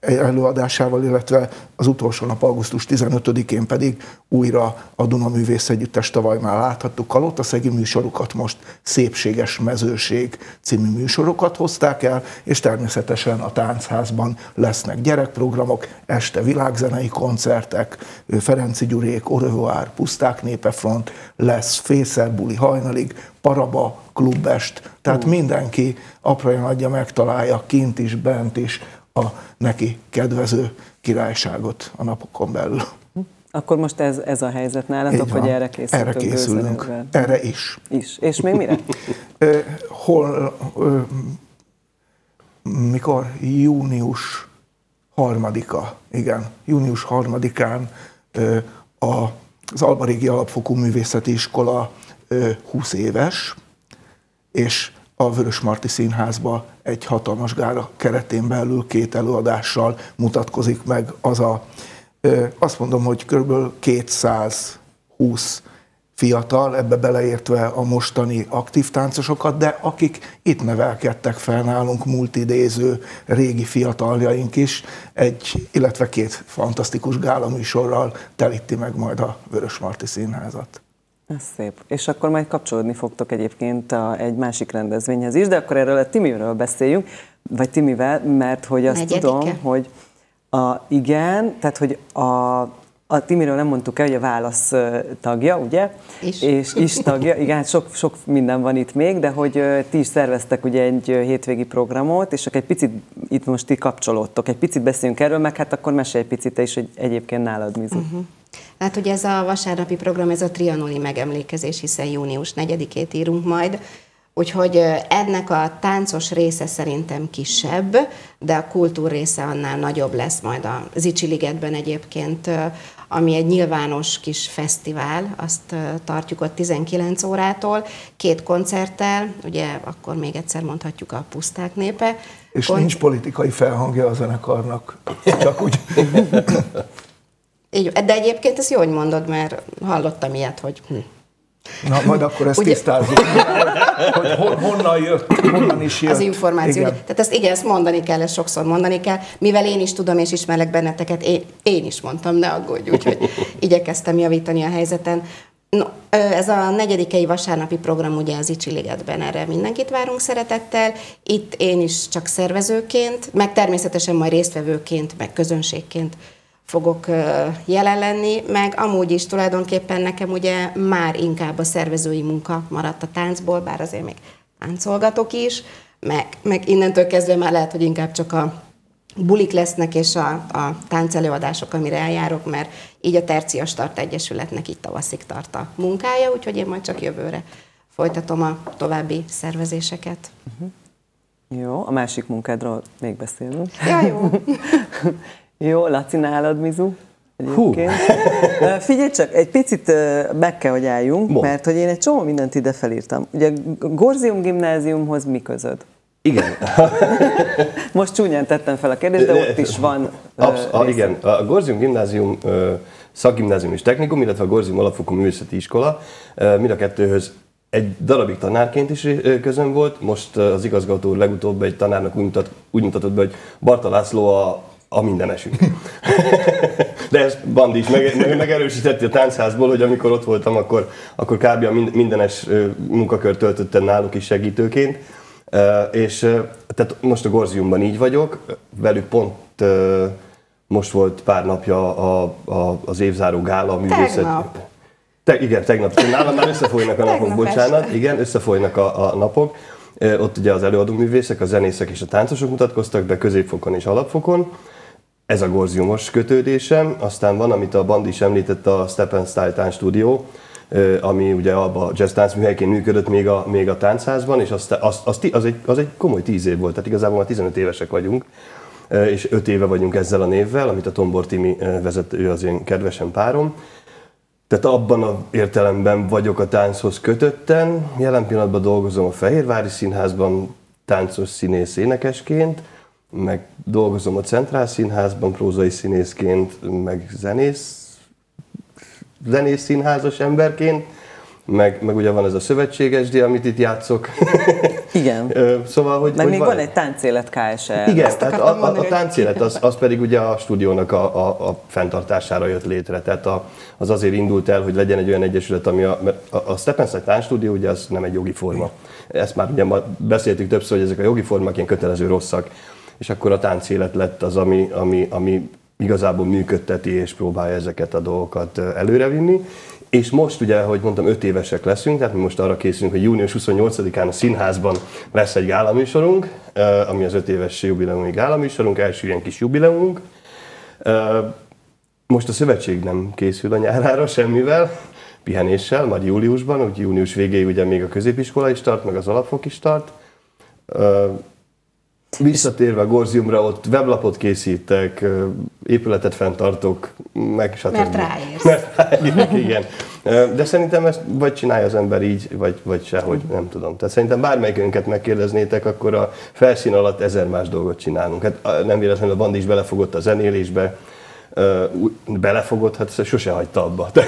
előadásával, illetve az utolsó nap, augusztus 15-én pedig újra a Duna Művész Együttes tavaly már láthattuk. Kalotaszegi műsorokat, most Szépséges Mezőség című műsorokat hozták el, és természetesen a Táncházban lesznek gyerekprogramok, este világzenei koncertek, Ferenci Gyurék, Orevoir, Puszták Népefront, lesz Fészerbuli hajnalig, Paraba, klubest, tehát mindenki aprajan adja, megtalálja kint is, bent is, a neki kedvező királyságot a napokon belül. Akkor most ez, ez a helyzet nálatok, hogy erre készülünk? Erre készülünk. Erre is. Is. És még mire? Hol, mikor? Június harmadika, igen, június harmadikán az Albarégi Alapfokú Művészeti Iskola 20 éves, és a Vörös Marti Színházba egy hatalmas gára keretén belül két előadással mutatkozik meg az a, azt mondom, hogy kb. 220 fiatal, ebbe beleértve a mostani aktív táncosokat, de akik itt nevelkedtek fel nálunk, multidéző régi fiataljaink is, egy, illetve két fantasztikus gála műsorral telíti meg majd a Vörös Marti Színházat. Ez szép. És akkor majd kapcsolódni fogtok egyébként a, egy másik rendezvényhez is, de akkor erről a Timiről beszéljünk, vagy Timivel, mert hogy azt Negyedike. tudom, hogy a, igen, tehát hogy a, a Timiről nem mondtuk el, hogy a válasz tagja, ugye? Is. És is tagja, igen, hát sok, sok minden van itt még, de hogy ti is szerveztek ugye egy hétvégi programot, és akkor egy picit itt most ti kapcsolódtok, egy picit beszéljünk erről, meg hát akkor mesélj egy picit te is, hogy egyébként nálad mi uh-huh. Hát ugye ez a vasárnapi program, ez a trianoni megemlékezés, hiszen június 4-ét írunk majd, Úgyhogy ennek a táncos része szerintem kisebb, de a kultúr része annál nagyobb lesz majd a Zicsi Ligetben egyébként, ami egy nyilvános kis fesztivál, azt tartjuk ott 19 órától, két koncerttel, ugye akkor még egyszer mondhatjuk a puszták népe. És Kon- nincs politikai felhangja a zenekarnak, csak úgy. Így, de egyébként ez jó, hogy mondod, mert hallottam ilyet, hogy hm. Na, majd akkor ezt Ugye... tisztázzuk, hogy, hogy honnan jött, honnan is jött. Az információ. Igen. Tehát ezt igen, ezt mondani kell, ezt sokszor mondani kell. Mivel én is tudom és ismerlek benneteket, én, én is mondtam, ne aggódj, úgyhogy igyekeztem javítani a helyzeten. No, ez a negyedikei vasárnapi program ugye az Icsi Ligetben, erre mindenkit várunk szeretettel. Itt én is csak szervezőként, meg természetesen majd résztvevőként, meg közönségként fogok jelen lenni, meg amúgy is tulajdonképpen nekem ugye már inkább a szervezői munka maradt a táncból, bár azért még táncolgatok is, meg, meg innentől kezdve már lehet, hogy inkább csak a bulik lesznek, és a, a táncelőadások, amire eljárok, mert így a Tercia Start Egyesületnek itt tavaszig tart a munkája, úgyhogy én majd csak jövőre folytatom a további szervezéseket. Uh-huh. Jó, a másik munkádról még beszélünk. Ja, jó. jó, Laci, nálad, Mizu? Hú. Figyelj csak, egy picit meg kell, hogy álljunk, Mond. mert hogy én egy csomó mindent ide felírtam. Ugye Gorzium gimnáziumhoz mi közöd? Igen. Most csúnyán tettem fel a kérdést, de ott is van. Absz- uh, igen, a Gorzium Gimnázium szakgimnázium és technikum, illetve a Gorzium Alapfokú Művészeti Iskola, mind a kettőhöz egy darabig tanárként is közön volt, most az igazgató legutóbb egy tanárnak úgy, mutat, úgy mutatott be, hogy Barta László a, a mindenesünk. De ezt Bandi is meg, meg, megerősítette a táncházból, hogy amikor ott voltam, akkor, akkor kb. a mindenes munkakört töltöttem náluk is segítőként. És tehát most a Gorziumban így vagyok, velük pont most volt pár napja a, a, az évzáró gála művészet. Tegnap. Te, igen, tegnap. Nálam már összefolynak a napok, bocsánat. Este. Igen, összefolynak a, a napok. Ott ugye az előadó művészek, a zenészek és a táncosok mutatkoztak be középfokon és alapfokon. Ez a gorziumos kötődésem. Aztán van, amit a Bandi is említett, a Step Style Tánc Studio, ami ugye abban a jazz tánc műhelyként működött még a, még a táncházban, és az, az, az, az, egy, az egy komoly tíz év volt, tehát igazából már 15 évesek vagyunk, és 5 éve vagyunk ezzel a névvel, amit a Tombor Timi vezet, ő az én kedvesen párom. Tehát abban a értelemben vagyok a tánchoz kötötten. Jelen pillanatban dolgozom a Fehérvári Színházban táncos színész énekesként, meg dolgozom a Centrál Színházban prózai színészként, meg zenész zenész színházas emberként, meg, meg ugye van ez a szövetséges díj, amit itt játszok. Igen. szóval, hogy, meg hogy még van, van egy táncélet KSL. Igen, tehát a, a, a táncélet az, az pedig ugye a stúdiónak a, a, a fenntartására jött létre. Tehát a, az azért indult el, hogy legyen egy olyan egyesület, ami a, a, a Stephenson táncstúdió ugye az nem egy jogi forma. Ezt már ugye ma beszéltük többször, hogy ezek a jogi formák ilyen kötelező rosszak. És akkor a táncélet lett az, ami, ami, ami igazából működteti és próbálja ezeket a dolgokat előrevinni. És most ugye, ahogy mondtam, öt évesek leszünk, tehát mi most arra készülünk, hogy június 28-án a színházban lesz egy gálaműsorunk, ami az öt éves jubileumi gálaműsorunk, első ilyen kis jubileumunk. Most a szövetség nem készül a nyárára semmivel, pihenéssel, majd júliusban, úgy június végéig ugye még a középiskola is tart, meg az alapfok is tart. Visszatérve a Gorziumra, ott weblapot készítek, épületet fenntartok, meg stb. Mert ráérsz. Mert ráérek, igen. De szerintem ezt vagy csinálja az ember így, vagy, vagy sehogy, nem tudom. Tehát szerintem bármelyikünket megkérdeznétek, akkor a felszín alatt ezer más dolgot csinálunk. Hát nem véletlenül a band is belefogott a zenélésbe, belefogott, hát sose hagyta abba.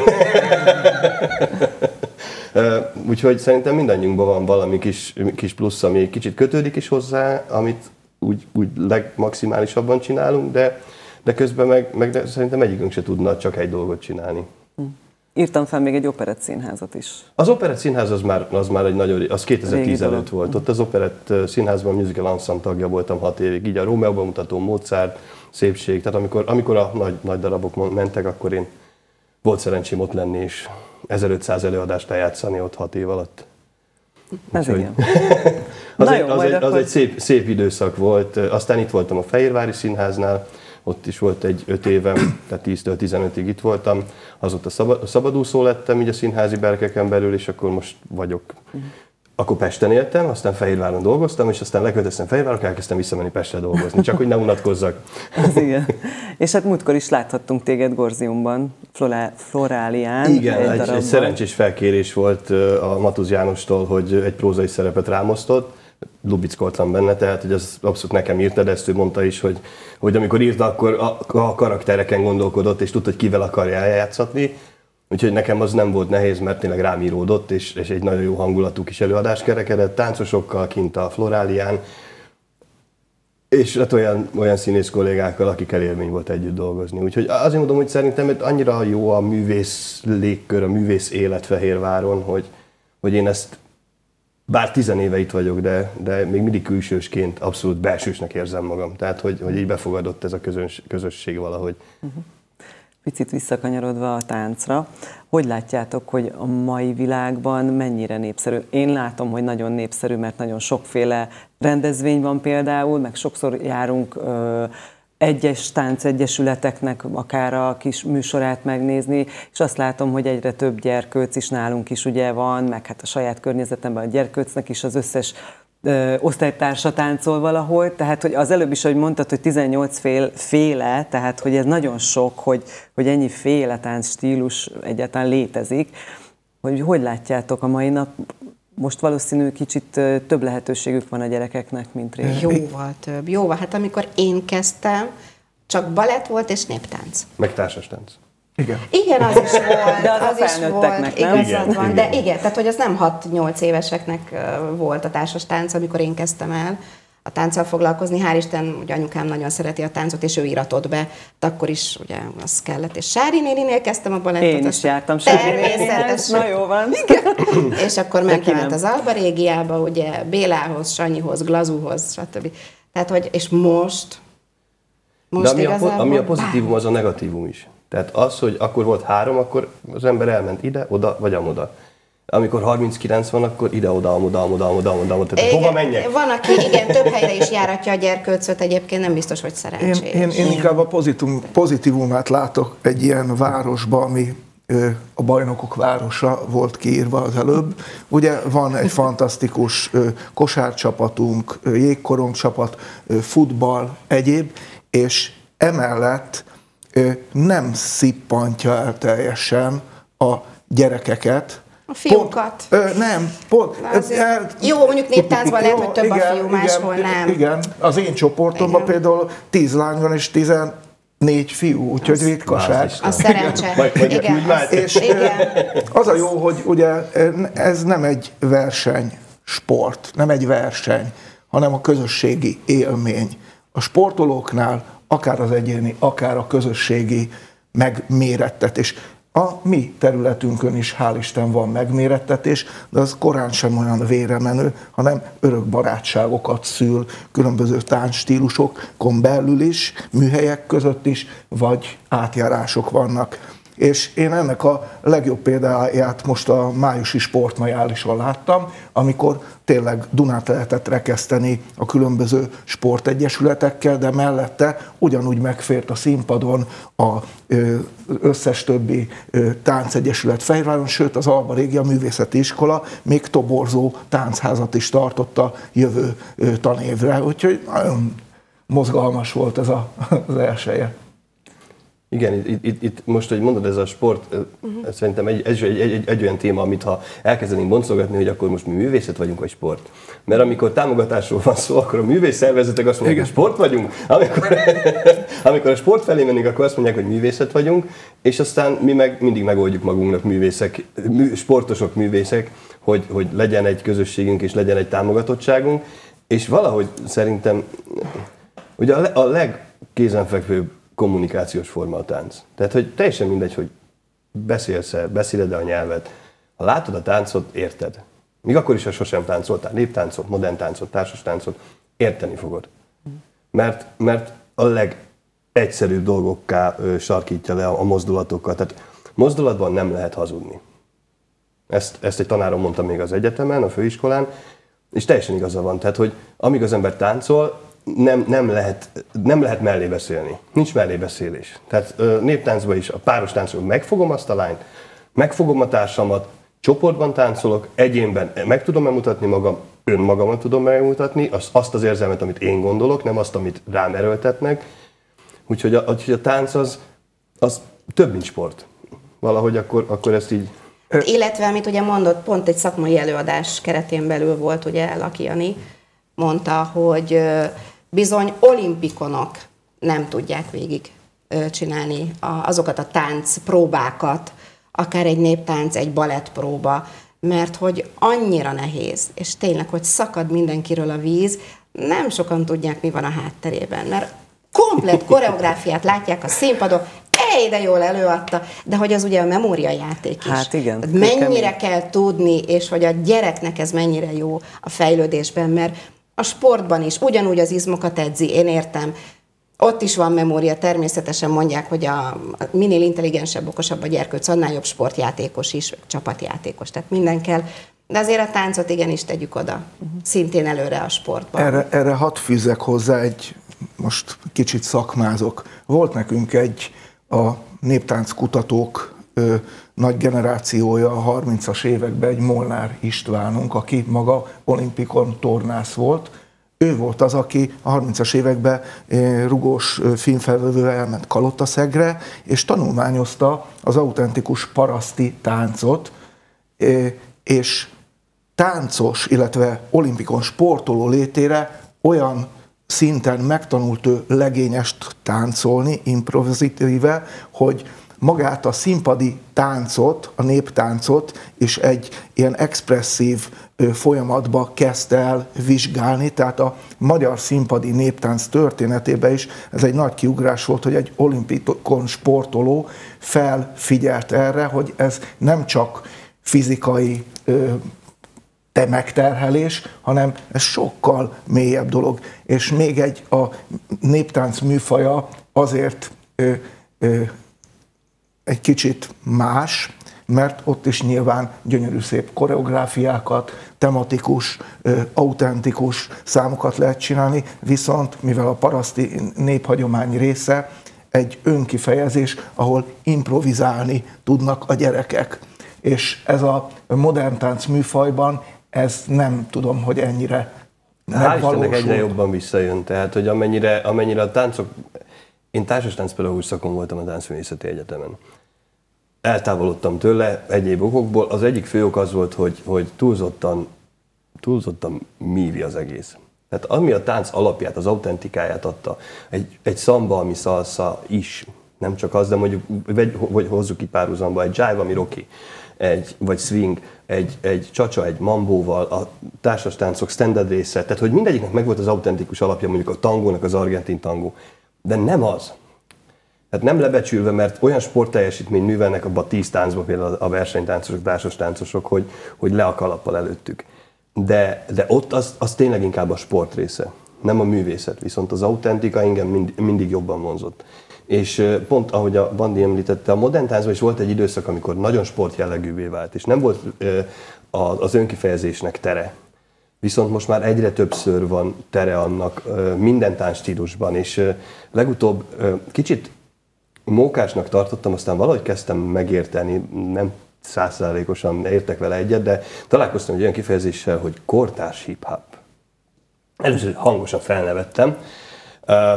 Úgyhogy szerintem mindannyiunkban van valami kis, kis plusz, ami kicsit kötődik is hozzá, amit úgy, úgy legmaximálisabban csinálunk, de, de közben meg, meg de szerintem egyikünk se tudna csak egy dolgot csinálni. Hm. Írtam fel még egy operett színházat is. Az operett színház az már, az már egy nagyon, az 2010 előtt volt. Ott az operett színházban musical ensemble tagja voltam hat évig, így a Rómeóban mutató Mozart, szépség. Tehát amikor, amikor a nagy, nagy darabok mentek, akkor én volt szerencsém ott lenni, és 1500 előadást eljátszani ott hat év alatt. Ez Úgyhogy... igen. az, egy, az, egy, az egy szép, szép időszak volt. Aztán itt voltam a Fehérvári Színháznál, ott is volt egy öt évem, tehát 10-től 15-ig itt voltam. Azóta szabadúszó lettem így a színházi berkeken belül, és akkor most vagyok akkor Pesten éltem, aztán Fehérváron dolgoztam, és aztán leköltöztem Fehérváron, elkezdtem visszamenni Pestre dolgozni, csak hogy ne unatkozzak. Az igen. És hát múltkor is láthattunk téged Gorziumban, Florálián. Igen, egy, egy, egy szerencsés felkérés volt a Matuz Jánostól, hogy egy prózai szerepet rámosztott, lubickoltam benne, tehát hogy az abszolút nekem írta, de ezt ő mondta is, hogy, hogy amikor írta, akkor a, a karaktereken gondolkodott, és tudta, hogy kivel akarja eljátszatni, Úgyhogy nekem az nem volt nehéz, mert tényleg rám íródott, és, és egy nagyon jó hangulatú kis előadás kerekedett, táncosokkal kint a Florálián, és hát olyan, olyan színész kollégákkal, akikkel élmény volt együtt dolgozni. Úgyhogy azért mondom, hogy szerintem itt annyira jó a művész légkör, a művész élet Fehérváron, hogy, hogy én ezt bár tizenéve itt vagyok, de, de még mindig külsősként abszolút belsősnek érzem magam. Tehát, hogy, hogy így befogadott ez a közöns, közösség valahogy. Uh-huh. Picit visszakanyarodva a táncra, hogy látjátok, hogy a mai világban mennyire népszerű? Én látom, hogy nagyon népszerű, mert nagyon sokféle rendezvény van például, meg sokszor járunk ö, egyes táncegyesületeknek akár a kis műsorát megnézni, és azt látom, hogy egyre több gyerkőc is nálunk is ugye van, meg hát a saját környezetemben a gyerkőcnek is az összes ö, osztálytársa táncol valahol, tehát hogy az előbb is, hogy mondtad, hogy 18 fél, féle, tehát hogy ez nagyon sok, hogy, hogy ennyi féle tánc stílus egyáltalán létezik, hogy hogy látjátok a mai nap, most valószínű kicsit több lehetőségük van a gyerekeknek, mint régen. Jóval több. Jóval. Hát amikor én kezdtem, csak balett volt és néptánc. Meg társas tánc. Igen. Igen, az is volt. De az, az a is felnőtteknek, volt. nem? Igazad Igen, van. igen. De igen, tehát hogy az nem 6-8 éveseknek volt a társas tánc, amikor én kezdtem el a tánccal foglalkozni. Hál' Isten, ugye anyukám nagyon szereti a táncot, és ő iratott be, de akkor is ugye az kellett. És Sári néninél kezdtem a balettot. Én is jártam Sári Természetes. Na jó van. És akkor mentem át az Alba régiába, ugye Bélához, Sanyihoz, Glazúhoz, stb. Tehát, hogy, és most, most De ami a, igazából ami a pozitívum, az a negatívum is. Tehát az, hogy akkor volt három, akkor az ember elment ide, oda, vagy amoda. Amikor 39 van, akkor ide-oda, amoda, amoda, amoda, amoda, amoda. Tehát hova menjek? Van, aki igen, több helyre is járatja a gyerkőcöt, egyébként nem biztos, hogy Én, szerencsés. én, én inkább a pozitívum, pozitívumát látok egy ilyen városba, ami a bajnokok városa volt kiírva az előbb. Ugye van egy fantasztikus kosárcsapatunk, ö, jégkorong csapat, ö, futball, egyéb, és emellett nem szippantja el teljesen a gyerekeket, A fiúkat. Pont, ö, nem, pont. Azért- ö, Jó, mondjuk néptáncban lehet, hogy több a fiú, máshol nem. Igen, az én csoportomban Igen. például 10 lány van és 14 fiú, úgyhogy ritkaság. A szerencse. Igen, úgy vált. És igen. az a jó, hogy ugye ez nem egy verseny sport, nem egy verseny, hanem a közösségi élmény. A sportolóknál akár az egyéni, akár a közösségi megmérettetés. A mi területünkön is hál' Isten van megmérettetés, de az korán sem olyan véremenő, hanem örök barátságokat szül különböző táncstílusokon belül is, műhelyek között is, vagy átjárások vannak. És én ennek a legjobb példáját most a májusi sportmajálison láttam, amikor tényleg Dunát lehetett rekeszteni a különböző sportegyesületekkel, de mellette ugyanúgy megfért a színpadon a összes többi táncegyesület Fehérváron, sőt az Alba Régia Művészeti Iskola még toborzó táncházat is tartotta jövő tanévre, úgyhogy nagyon mozgalmas volt ez a, az elsője. Igen, itt, itt, itt most, hogy mondod, ez a sport, uh-huh. szerintem egy, egy, egy, egy, egy olyan téma, amit ha elkezdenénk boncolgatni, hogy akkor most mi művészet vagyunk, vagy sport. Mert amikor támogatásról van szó, akkor a művész szervezetek azt mondják, hogy sport vagyunk, amikor, amikor a sport felé mennénk, akkor azt mondják, hogy művészet vagyunk, és aztán mi meg mindig megoldjuk magunknak művészek, mű, sportosok, művészek, hogy, hogy legyen egy közösségünk és legyen egy támogatottságunk, és valahogy szerintem ugye a, le, a legkézenfekvőbb kommunikációs forma a tánc. Tehát, hogy teljesen mindegy, hogy beszélsz-e, beszéled-e a nyelvet. Ha látod a táncot, érted. Még akkor is, ha sosem táncoltál, néptáncot, modern táncot, társas táncot, érteni fogod. Mert, mert a legegyszerűbb dolgokká ö, sarkítja le a, a mozdulatokat. Tehát mozdulatban nem lehet hazudni. Ezt, ezt egy tanárom mondta még az egyetemen, a főiskolán, és teljesen igaza van. Tehát, hogy amíg az ember táncol, nem, nem, lehet, nem lehet mellé beszélni. Nincs mellé beszélés. Tehát néptáncban is, a páros táncban megfogom azt a lányt, megfogom a társamat, csoportban táncolok, egyénben meg tudom mutatni magam, önmagamat tudom megmutatni, azt, azt az érzelmet, amit én gondolok, nem azt, amit rám erőltetnek. Úgyhogy a, úgyhogy a tánc az, az több, mint sport. Valahogy akkor, akkor ezt így Illetve, amit ugye mondott, pont egy szakmai előadás keretén belül volt, ugye Laki Jani mondta, hogy bizony olimpikonok nem tudják végig csinálni azokat a tánc próbákat, akár egy néptánc, egy balettpróba, mert hogy annyira nehéz, és tényleg, hogy szakad mindenkiről a víz, nem sokan tudják, mi van a hátterében, mert komplet koreográfiát látják a színpadok, ej, de jól előadta, de hogy az ugye a memóriajáték is. Hát igen. Mennyire kell tudni, és hogy a gyereknek ez mennyire jó a fejlődésben, mert a sportban is ugyanúgy az izmokat edzi, én értem, ott is van memória, természetesen mondják, hogy a minél intelligensebb, okosabb a gyerkőc, annál jobb sportjátékos is, csapatjátékos, tehát minden kell. De azért a táncot igenis tegyük oda, szintén előre a sportban. Erre, erre hat fűzek hozzá egy, most kicsit szakmázok. Volt nekünk egy a néptánc kutatók ö, nagy generációja a 30-as években egy Molnár Istvánunk, aki maga olimpikon tornász volt, ő volt az, aki a 30-as években eh, rugós eh, filmfelvevővel elment Kalotaszegre, és tanulmányozta az autentikus paraszti táncot, eh, és táncos, illetve olimpikon sportoló létére olyan szinten megtanult ő legényest táncolni, improvizatíve, hogy magát a színpadi táncot, a néptáncot és egy ilyen expresszív folyamatba kezdte el vizsgálni, tehát a magyar színpadi néptánc történetében is ez egy nagy kiugrás volt, hogy egy olimpikon sportoló felfigyelt erre, hogy ez nem csak fizikai te megterhelés, hanem ez sokkal mélyebb dolog. És még egy a néptánc műfaja azért ö, ö, egy kicsit más, mert ott is nyilván gyönyörű szép koreográfiákat, tematikus, autentikus számokat lehet csinálni, viszont mivel a paraszti néphagyomány része egy önkifejezés, ahol improvizálni tudnak a gyerekek. És ez a modern tánc műfajban, ez nem tudom, hogy ennyire Hál' Istennek egyre jobban visszajön, tehát hogy amennyire, amennyire a táncok, én társas táncpedagógus szakon voltam a Táncművészeti Egyetemen eltávolodtam tőle egyéb okokból. Az egyik fő ok az volt, hogy, hogy túlzottan, túlzottan mívi az egész. Tehát ami a tánc alapját, az autentikáját adta, egy, egy szamba, ami szalsza is, nem csak az, de mondjuk, vagy, vagy hozzuk ki párhuzamba, egy jive, ami rocky, egy, vagy swing, egy, egy csacsa, egy mambóval, a társas táncok standard része, tehát hogy mindegyiknek megvolt az autentikus alapja, mondjuk a tangónak az argentin tangó. De nem az. Tehát nem lebecsülve, mert olyan sportteljesítmény művelnek abban a tíz táncban, például a versenytáncosok, társas táncosok, hogy, hogy le a kalappal előttük. De, de ott az, az tényleg inkább a sport része, nem a művészet. Viszont az autentika engem mind, mindig jobban vonzott. És pont ahogy a Bandi említette, a modern táncban is volt egy időszak, amikor nagyon sportjellegűvé vált, és nem volt az önkifejezésnek tere. Viszont most már egyre többször van tere annak minden táncstílusban, és legutóbb kicsit mókásnak tartottam, aztán valahogy kezdtem megérteni, nem százszázalékosan értek vele egyet, de találkoztam egy olyan kifejezéssel, hogy kortárs hip-hop. Először hangosan felnevettem,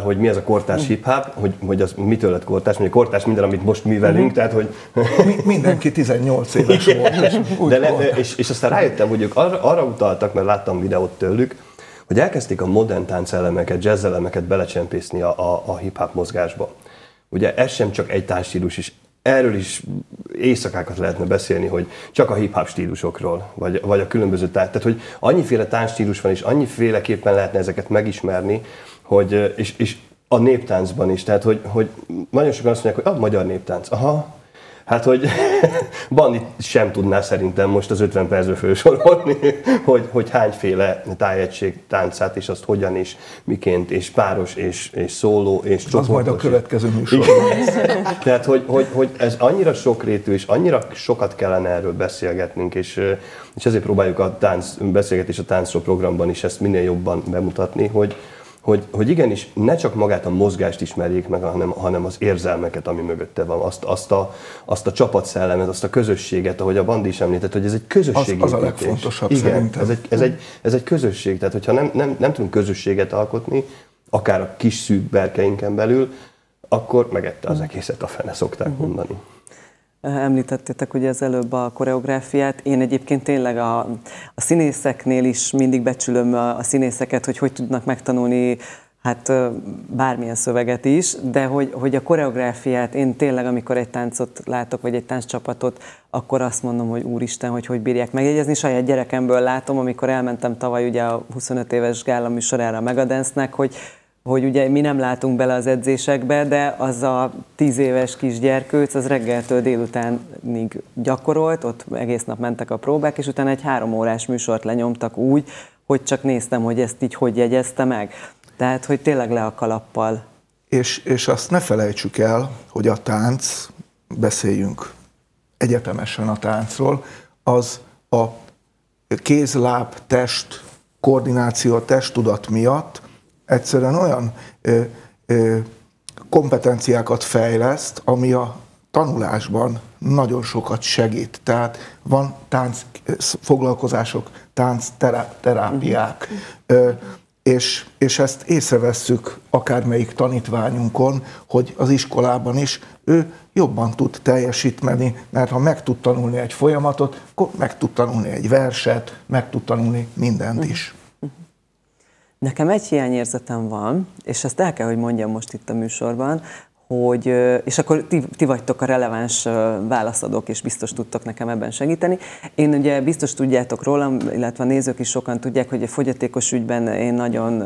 hogy mi az a kortárs hm. hip-hop, hogy, hogy az mitől lett kortárs, mondjuk kortárs minden, amit most művelünk, hm. tehát hogy... Mindenki 18 éves volt. És, De le, és, és aztán rájöttem, hogy ők arra, arra utaltak, mert láttam videót tőlük, hogy elkezdték a modern táncelemeket, jazzelemeket belecsempészni a, a, a hip-hop mozgásba. Ugye ez sem csak egy táncstílus is, erről is éjszakákat lehetne beszélni, hogy csak a hip-hop stílusokról, vagy, vagy a különböző tánc. Tehát, hogy annyiféle táncstílus van, és annyiféleképpen lehetne ezeket megismerni, hogy, és, és a néptáncban is. Tehát, hogy, hogy nagyon sokan azt mondják, hogy a magyar néptánc. Aha, Hát, hogy Bandi sem tudná szerintem most az 50 percbe felsorolni, hogy, hogy hányféle tájegység táncát, és azt hogyan is, miként, és páros, és, és szóló, és csoportos. Az majd a következő műsor. Tehát, hogy, hogy, hogy, ez annyira sokrétű, és annyira sokat kellene erről beszélgetnünk, és, és ezért próbáljuk a tánc beszélgetés a táncról programban is ezt minél jobban bemutatni, hogy, hogy, hogy igenis ne csak magát a mozgást ismerjék meg, hanem, hanem az érzelmeket, ami mögötte van, azt, azt, a, azt a csapatszellemet, azt a közösséget, ahogy a Bandi is említett, hogy ez egy közösség. Az, az a legfontosabb Igen, szerintem. Ez egy, ez, egy, ez egy közösség, tehát hogyha nem, nem, nem tudunk közösséget alkotni, akár a kis szűk berkeinken belül, akkor megette az egészet a fene, szokták uh-huh. mondani. Említettétek ugye az előbb a koreográfiát. Én egyébként tényleg a, a színészeknél is mindig becsülöm a, a színészeket, hogy hogy tudnak megtanulni hát bármilyen szöveget is, de hogy, hogy a koreográfiát, én tényleg, amikor egy táncot látok, vagy egy tánccsapatot, akkor azt mondom, hogy úristen, hogy hogy bírják megjegyezni. Saját gyerekemből látom, amikor elmentem tavaly ugye a 25 éves gála műsorára a Megadance-nek, hogy, hogy ugye mi nem látunk bele az edzésekbe, de az a tíz éves kis gyerkőc, az reggeltől délutánig gyakorolt, ott egész nap mentek a próbák, és utána egy három órás műsort lenyomtak úgy, hogy csak néztem, hogy ezt így hogy jegyezte meg. Tehát, hogy tényleg le a kalappal. És, és azt ne felejtsük el, hogy a tánc, beszéljünk egyetemesen a táncról, az a kézláb, test, koordináció, testtudat miatt egyszerűen olyan ö, ö, kompetenciákat fejleszt, ami a tanulásban nagyon sokat segít. Tehát van tánc foglalkozások, tánc terápiák, ö, és, és ezt észrevesszük akármelyik tanítványunkon, hogy az iskolában is ő jobban tud teljesíteni, mert ha meg tud tanulni egy folyamatot, akkor meg tud tanulni egy verset, meg tud tanulni mindent is. Nekem egy hiányérzetem van, és ezt el kell, hogy mondjam most itt a műsorban, hogy, és akkor ti, ti vagytok a releváns válaszadók, és biztos tudtok nekem ebben segíteni. Én ugye biztos tudjátok rólam, illetve a nézők is sokan tudják, hogy a fogyatékos ügyben én nagyon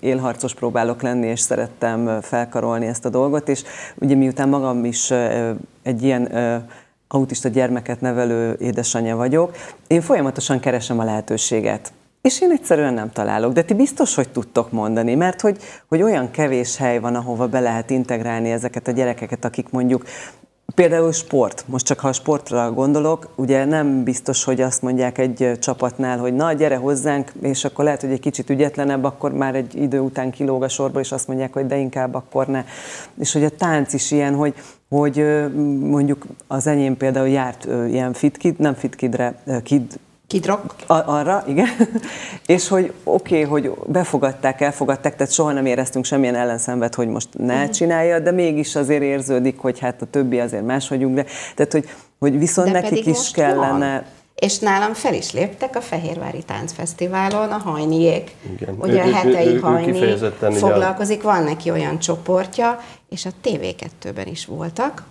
élharcos próbálok lenni, és szerettem felkarolni ezt a dolgot, és ugye miután magam is egy ilyen autista gyermeket nevelő édesanyja vagyok, én folyamatosan keresem a lehetőséget és én egyszerűen nem találok, de ti biztos, hogy tudtok mondani, mert hogy, hogy olyan kevés hely van, ahova be lehet integrálni ezeket a gyerekeket, akik mondjuk Például sport. Most csak ha a sportra gondolok, ugye nem biztos, hogy azt mondják egy csapatnál, hogy na, gyere hozzánk, és akkor lehet, hogy egy kicsit ügyetlenebb, akkor már egy idő után kilóg a sorba, és azt mondják, hogy de inkább akkor ne. És hogy a tánc is ilyen, hogy, hogy mondjuk az enyém például járt ilyen fitkid, nem fitkidre, kid Kidrock. Arra, igen. és hogy oké, okay, hogy befogadták, elfogadták, tehát soha nem éreztünk semmilyen ellenszenvet, hogy most ne uh-huh. csinálja, de mégis azért érződik, hogy hát a többi azért máshogy ugrik. Tehát, hogy, hogy viszont de nekik is kellene... Van. És nálam fel is léptek a Fehérvári Táncfesztiválon, a hajniék. Igen. Ugye a hetei hajni foglalkozik, van neki olyan csoportja, és a TV2-ben is voltak,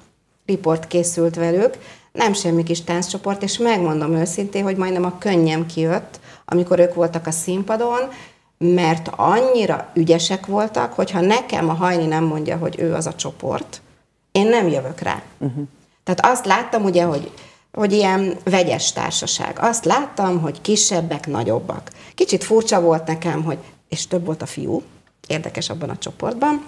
riport készült velük, nem semmi kis tánccsoport, és megmondom őszintén, hogy majdnem a könnyem kijött, amikor ők voltak a színpadon, mert annyira ügyesek voltak, hogyha nekem a hajni nem mondja, hogy ő az a csoport, én nem jövök rá. Uh-huh. Tehát azt láttam ugye, hogy, hogy ilyen vegyes társaság. Azt láttam, hogy kisebbek, nagyobbak. Kicsit furcsa volt nekem, hogy, és több volt a fiú, érdekes abban a csoportban,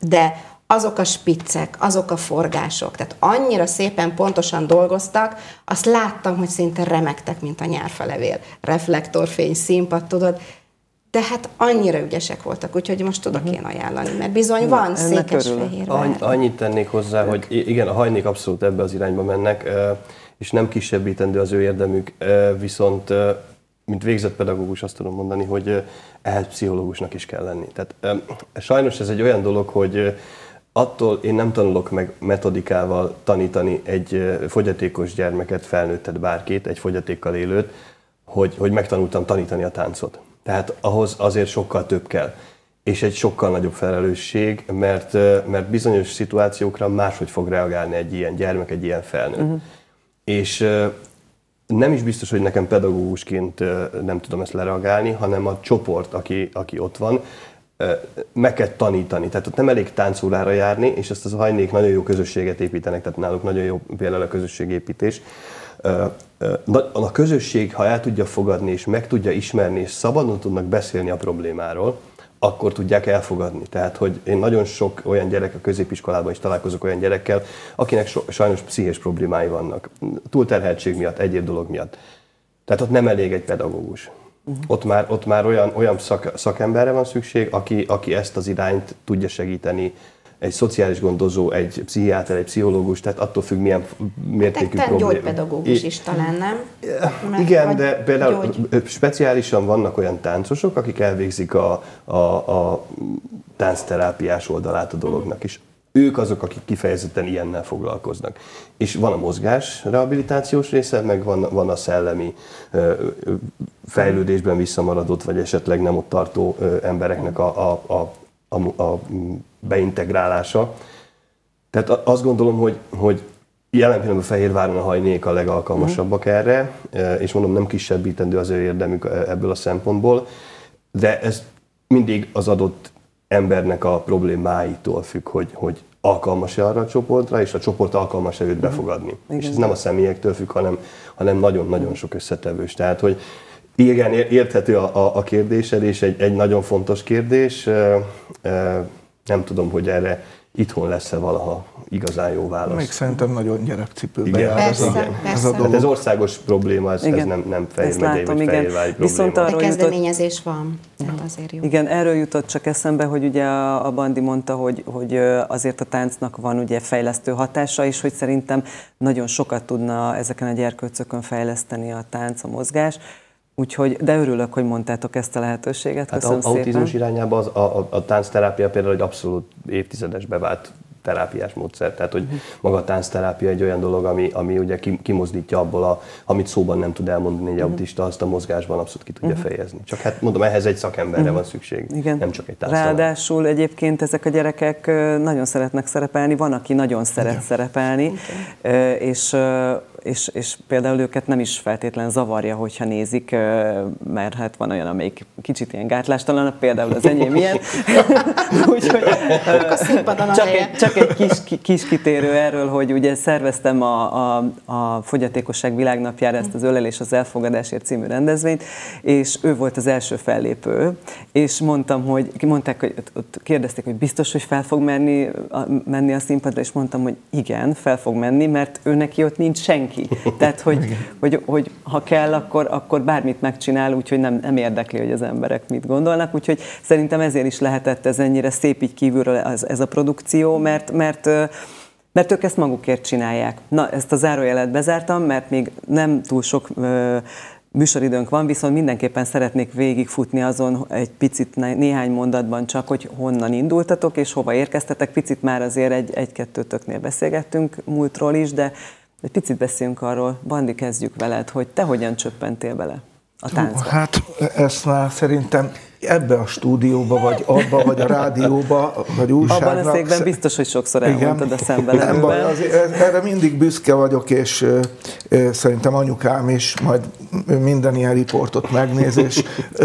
de azok a spiccek, azok a forgások, tehát annyira szépen pontosan dolgoztak, azt láttam, hogy szinte remektek, mint a nyárfelevél. Reflektorfény, színpad, tudod, de hát annyira ügyesek voltak, úgyhogy most tudok uh-huh. én ajánlani, mert bizony van székesfehér. Annyi, annyit tennék hozzá, hogy igen, a hajnék abszolút ebbe az irányba mennek, és nem kisebbítendő az ő érdemük, viszont mint végzett pedagógus azt tudom mondani, hogy ehhez pszichológusnak is kell lenni. Tehát sajnos ez egy olyan dolog, hogy attól én nem tanulok meg metodikával tanítani egy fogyatékos gyermeket, felnőttet, bárkit, egy fogyatékkal élőt, hogy, hogy megtanultam tanítani a táncot. Tehát ahhoz azért sokkal több kell. És egy sokkal nagyobb felelősség, mert, mert bizonyos szituációkra máshogy fog reagálni egy ilyen gyermek, egy ilyen felnőtt. Uh-huh. És nem is biztos, hogy nekem pedagógusként nem tudom ezt lereagálni, hanem a csoport, aki, aki ott van, meg kell tanítani. Tehát ott nem elég táncórára járni, és ezt az hajnék nagyon jó közösséget építenek, tehát náluk nagyon jó például a közösségépítés. A közösség, ha el tudja fogadni, és meg tudja ismerni, és szabadon tudnak beszélni a problémáról, akkor tudják elfogadni. Tehát, hogy én nagyon sok olyan gyerek a középiskolában is találkozok olyan gyerekkel, akinek so, sajnos pszichés problémái vannak. Túlterheltség miatt, egyéb dolog miatt. Tehát ott nem elég egy pedagógus. Uh-huh. Ott már, ott már olyan, olyan szak, szakemberre van szükség, aki, aki ezt az irányt tudja segíteni, egy szociális gondozó, egy pszichiáter, egy pszichológus, tehát attól függ, milyen mértékű probléma. gyógypedagógus is talán, nem? Mert igen, de például gyógy... speciálisan vannak olyan táncosok, akik elvégzik a, a, a táncterápiás oldalát a dolognak is. Ők azok, akik kifejezetten ilyennel foglalkoznak. És van a mozgás rehabilitációs része, meg van, van a szellemi fejlődésben visszamaradott, vagy esetleg nem ott tartó embereknek a, a, a, a, a beintegrálása. Tehát azt gondolom, hogy, hogy jelen pillanatban Fehérváron a hajnék a legalkalmasabbak mm. erre, és mondom, nem kisebbítendő az ő érdemük ebből a szempontból, de ez mindig az adott embernek a problémáitól függ, hogy, hogy alkalmas-e arra a csoportra, és a csoport alkalmas-e őt befogadni. Igen. És ez nem a személyektől függ, hanem, hanem nagyon-nagyon sok összetevős. Tehát, hogy igen, érthető a, a, a kérdésed, és egy, egy nagyon fontos kérdés. Nem tudom, hogy erre itthon lesz-e valaha igazán jó válasz. Még szerintem nagyon gyerekcipőben igen, jár persze, ez, a, persze. ez a dolog. Hát ez országos probléma, ez, ez nem, nem Fehér megyei vagy Fehérvári probléma. Viszont arról kezdeményezés jutott, van, tehát azért jó. Igen, erről jutott csak eszembe, hogy ugye a, a Bandi mondta, hogy, hogy azért a táncnak van ugye fejlesztő hatása, és hogy szerintem nagyon sokat tudna ezeken a gyerkőcökön fejleszteni a tánc, a mozgás. Úgyhogy, de örülök, hogy mondtátok ezt a lehetőséget. Köszönöm hát a, szépen. autizmus irányába az, a, a, a táncterápia például egy abszolút évtizedes bevált terápiás módszer. Tehát, hogy maga a táncterápia egy olyan dolog, ami, ami ugye kimozdítja abból, a, amit szóban nem tud elmondani egy autista, azt a mozgásban abszolút ki tudja uh-huh. fejezni. Csak hát mondom, ehhez egy szakemberre van szükség, Igen. nem csak egy tánctalán. Ráadásul egyébként ezek a gyerekek nagyon szeretnek szerepelni, van, aki nagyon szeret Igen. szerepelni, okay. és és, és például őket nem is feltétlen zavarja, hogyha nézik, mert hát van olyan, amelyik kicsit ilyen gátlástalan, például az enyém ilyen. Úgyhogy csak egy, csak egy kis, kis kitérő erről, hogy ugye szerveztem a, a, a Fogyatékosság Világnapjára ezt az Ölelés az Elfogadásért című rendezvényt, és ő volt az első fellépő, és mondtam, hogy mondták, hogy ott kérdezték, hogy biztos, hogy fel fog menni, menni a színpadra, és mondtam, hogy igen, fel fog menni, mert ő neki ott nincs senki neki. Tehát, hogy, hogy, hogy ha kell, akkor, akkor bármit megcsinál, úgyhogy nem, nem érdekli, hogy az emberek mit gondolnak. Úgyhogy szerintem ezért is lehetett ez ennyire szép így kívülről ez, ez a produkció, mert, mert mert ők ezt magukért csinálják. Na, ezt a zárójelet bezártam, mert még nem túl sok ö, műsoridőnk van, viszont mindenképpen szeretnék végigfutni azon egy picit néhány mondatban csak, hogy honnan indultatok és hova érkeztetek. Picit már azért egy, egy-kettőtöknél beszélgettünk múltról is, de egy picit beszéljünk arról, Bandi, kezdjük veled, hogy te hogyan csöppentél bele a táncba? Hát ezt már szerintem ebbe a stúdióba, vagy abba, vagy a rádióba, vagy újságnak. Abban a székben biztos, hogy sokszor elmondtad a szemben. Nem baj, azért, erre mindig büszke vagyok, és ö, ö, szerintem anyukám is majd minden ilyen riportot megnéz, és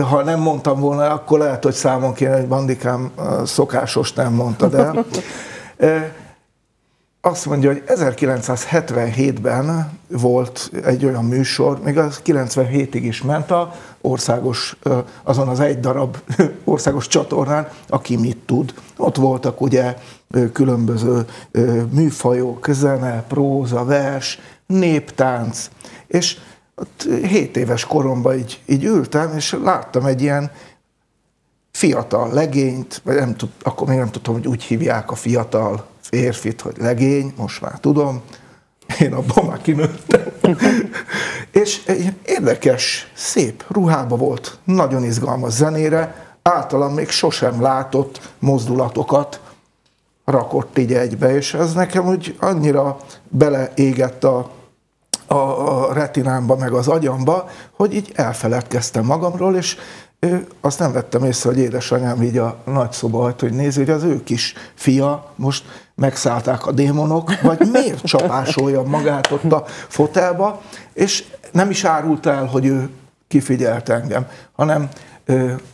ha nem mondtam volna, akkor lehet, hogy számon kéne, hogy Bandikám szokásos nem mondta, de azt mondja, hogy 1977-ben volt egy olyan műsor, még az 97-ig is ment a országos, azon az egy darab országos csatornán, aki mit tud. Ott voltak ugye különböző műfajok, zene, próza, vers, néptánc, és ott 7 éves koromban így, így ültem, és láttam egy ilyen fiatal legényt, vagy nem tud, akkor még nem tudtam, hogy úgy hívják a fiatal férfit, hogy legény, most már tudom, én abban már kinőttem. és egy érdekes, szép ruhába volt, nagyon izgalmas zenére, általam még sosem látott mozdulatokat rakott így egybe, és ez nekem úgy annyira beleégett a, a, a retinámba, meg az agyamba, hogy így elfeledkeztem magamról, és azt nem vettem észre, hogy édesanyám így a nagyszoba hogy nézi, hogy az ő kis fia most megszállták a démonok, vagy miért csapásolja magát ott a fotelba, és nem is árult el, hogy ő kifigyelt engem, hanem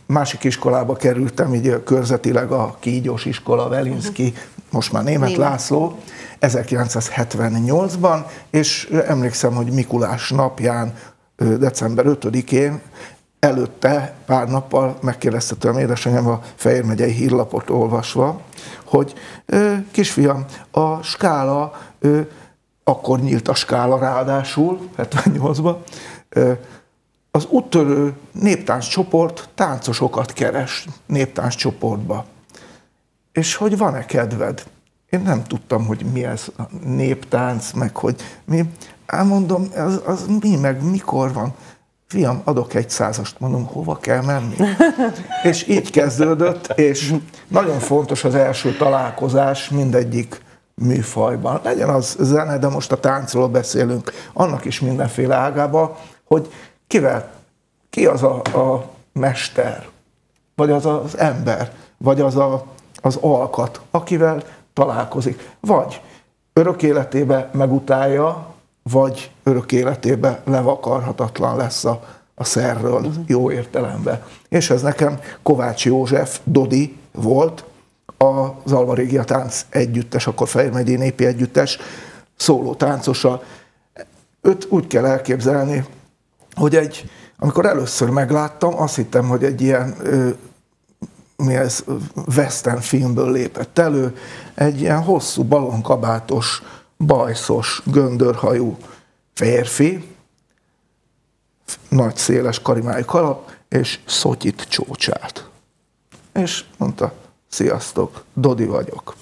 másik iskolába kerültem, így körzetileg a kígyós iskola, Velinszki, most már német Német. László, 1978-ban, és emlékszem, hogy Mikulás napján, december 5-én előtte pár nappal megkérdezte tőlem édesanyám a Fejér megyei hírlapot olvasva, hogy kisfiam, a skála, akkor nyílt a skála ráadásul, 78-ban, az úttörő néptánc csoport táncosokat keres néptánc csoportba. És hogy van-e kedved? Én nem tudtam, hogy mi ez a néptánc, meg hogy mi. Elmondom, az, az mi, meg mikor van fiam, adok egy százast, mondom, hova kell menni? és így kezdődött, és nagyon fontos az első találkozás mindegyik műfajban. Legyen az zene, de most a táncról beszélünk, annak is mindenféle ágába, hogy kivel, ki az a, a mester, vagy az az ember, vagy az a, az alkat, akivel találkozik. Vagy örök életébe megutálja, vagy örök életébe levakarhatatlan lesz a, a szerről, uh-huh. jó értelemben. És ez nekem Kovács József, Dodi volt, az Alva Régia Tánc együttes, akkor Fejmegyi Népi Együttes szóló táncosa. Őt úgy kell elképzelni, hogy egy, amikor először megláttam, azt hittem, hogy egy ilyen mi ez western filmből lépett elő, egy ilyen hosszú balonkabátos, bajszos, göndörhajú férfi, nagy széles karimájú kalap, és szotyit csócsát. És mondta, sziasztok, Dodi vagyok.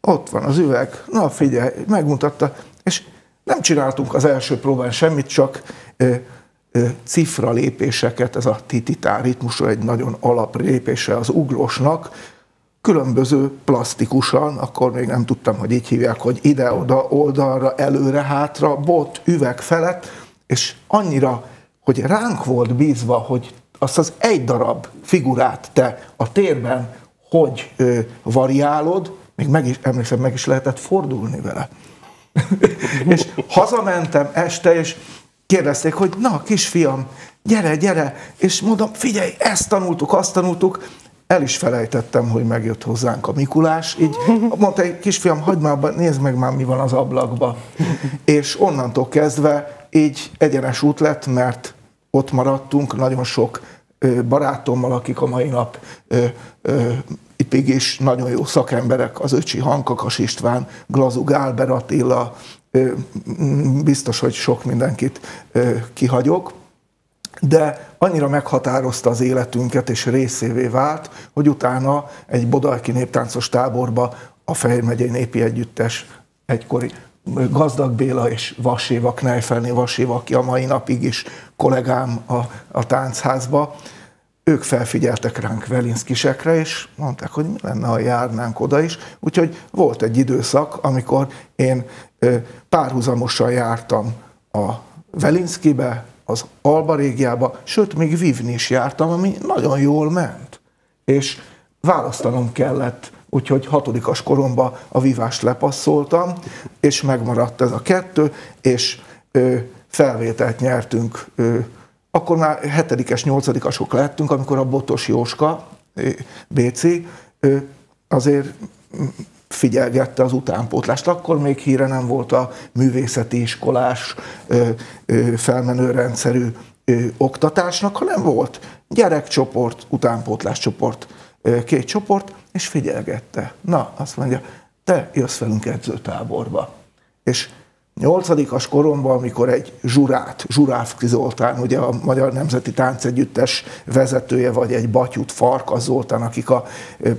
Ott van az üveg, na figyelj, megmutatta, és nem csináltunk az első próbán semmit, csak ö, ö, cifra lépéseket, ez a tititár ritmusra egy nagyon alap lépése az ugrósnak, különböző plastikusan, akkor még nem tudtam, hogy így hívják, hogy ide-oda, oldalra, előre, hátra, bot, üveg felett, és annyira, hogy ránk volt bízva, hogy azt az egy darab figurát te a térben hogy ö, variálod, még meg is, emlékszem, meg is lehetett fordulni vele. és hazamentem este, és kérdezték, hogy na, kisfiam, gyere, gyere, és mondom, figyelj, ezt tanultuk, azt tanultuk, el is felejtettem, hogy megjött hozzánk a Mikulás, így mondta egy kisfiam, hagyd már, nézd meg már, mi van az ablakba. És onnantól kezdve így egyenes út lett, mert ott maradtunk, nagyon sok barátommal, akik a mai nap itt is nagyon jó szakemberek, az öcsi Hankakas István, Glazug Álber Attila, biztos, hogy sok mindenkit kihagyok, de annyira meghatározta az életünket és részévé vált, hogy utána egy Bodalki néptáncos táborba a Fehér megyei népi együttes egykori Gazdag Béla és Vaséva, Knejfelné Vaséva, aki a mai napig is kollégám a, a táncházba, ők felfigyeltek ránk Velinszkisekre, és mondták, hogy mi lenne, ha járnánk oda is. Úgyhogy volt egy időszak, amikor én párhuzamosan jártam a Velinszkibe, az Alba régiába, sőt, még Vivni is jártam, ami nagyon jól ment. És választanom kellett, úgyhogy hatodikas koromban a vivást lepasszoltam, és megmaradt ez a kettő, és ö, felvételt nyertünk, ö, akkor már hetedikes, nyolcadikasok lettünk, amikor a Botos Jóska, BC, ö, azért figyelgette az utánpótlást. Akkor még híre nem volt a művészeti iskolás felmenő rendszerű oktatásnak, hanem volt gyerekcsoport, utánpótláscsoport, két csoport, és figyelgette. Na, azt mondja, te jössz velünk edzőtáborba. És nyolcadikas koromban, amikor egy zsurát, Zsurávki Zoltán, ugye a Magyar Nemzeti Táncegyüttes vezetője, vagy egy Batyut Farka Zoltán, akik a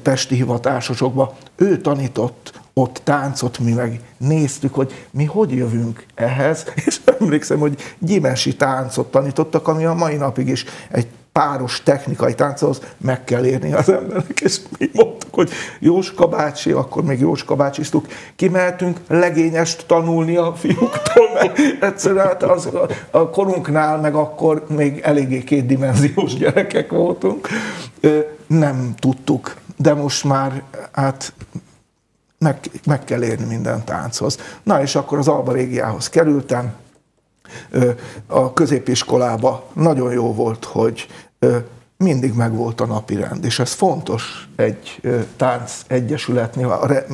pesti hivatásosokban, ő tanított ott táncot, mi meg néztük, hogy mi hogy jövünk ehhez, és emlékszem, hogy gyimesi táncot tanítottak, ami a mai napig is egy páros technikai tánchoz meg kell érni az embernek, és mi mondtuk, hogy Jóska bácsi, akkor még Jóska bácsisztuk, kimehetünk legényest tanulni a fiúktól, mert egyszerűen hát az, a korunknál meg akkor még eléggé kétdimenziós gyerekek voltunk, nem tudtuk, de most már hát meg, meg kell érni minden tánchoz. Na és akkor az Alba régiához kerültem, a középiskolába nagyon jó volt, hogy mindig megvolt a napi rend, és ez fontos egy tánc egyesületnél,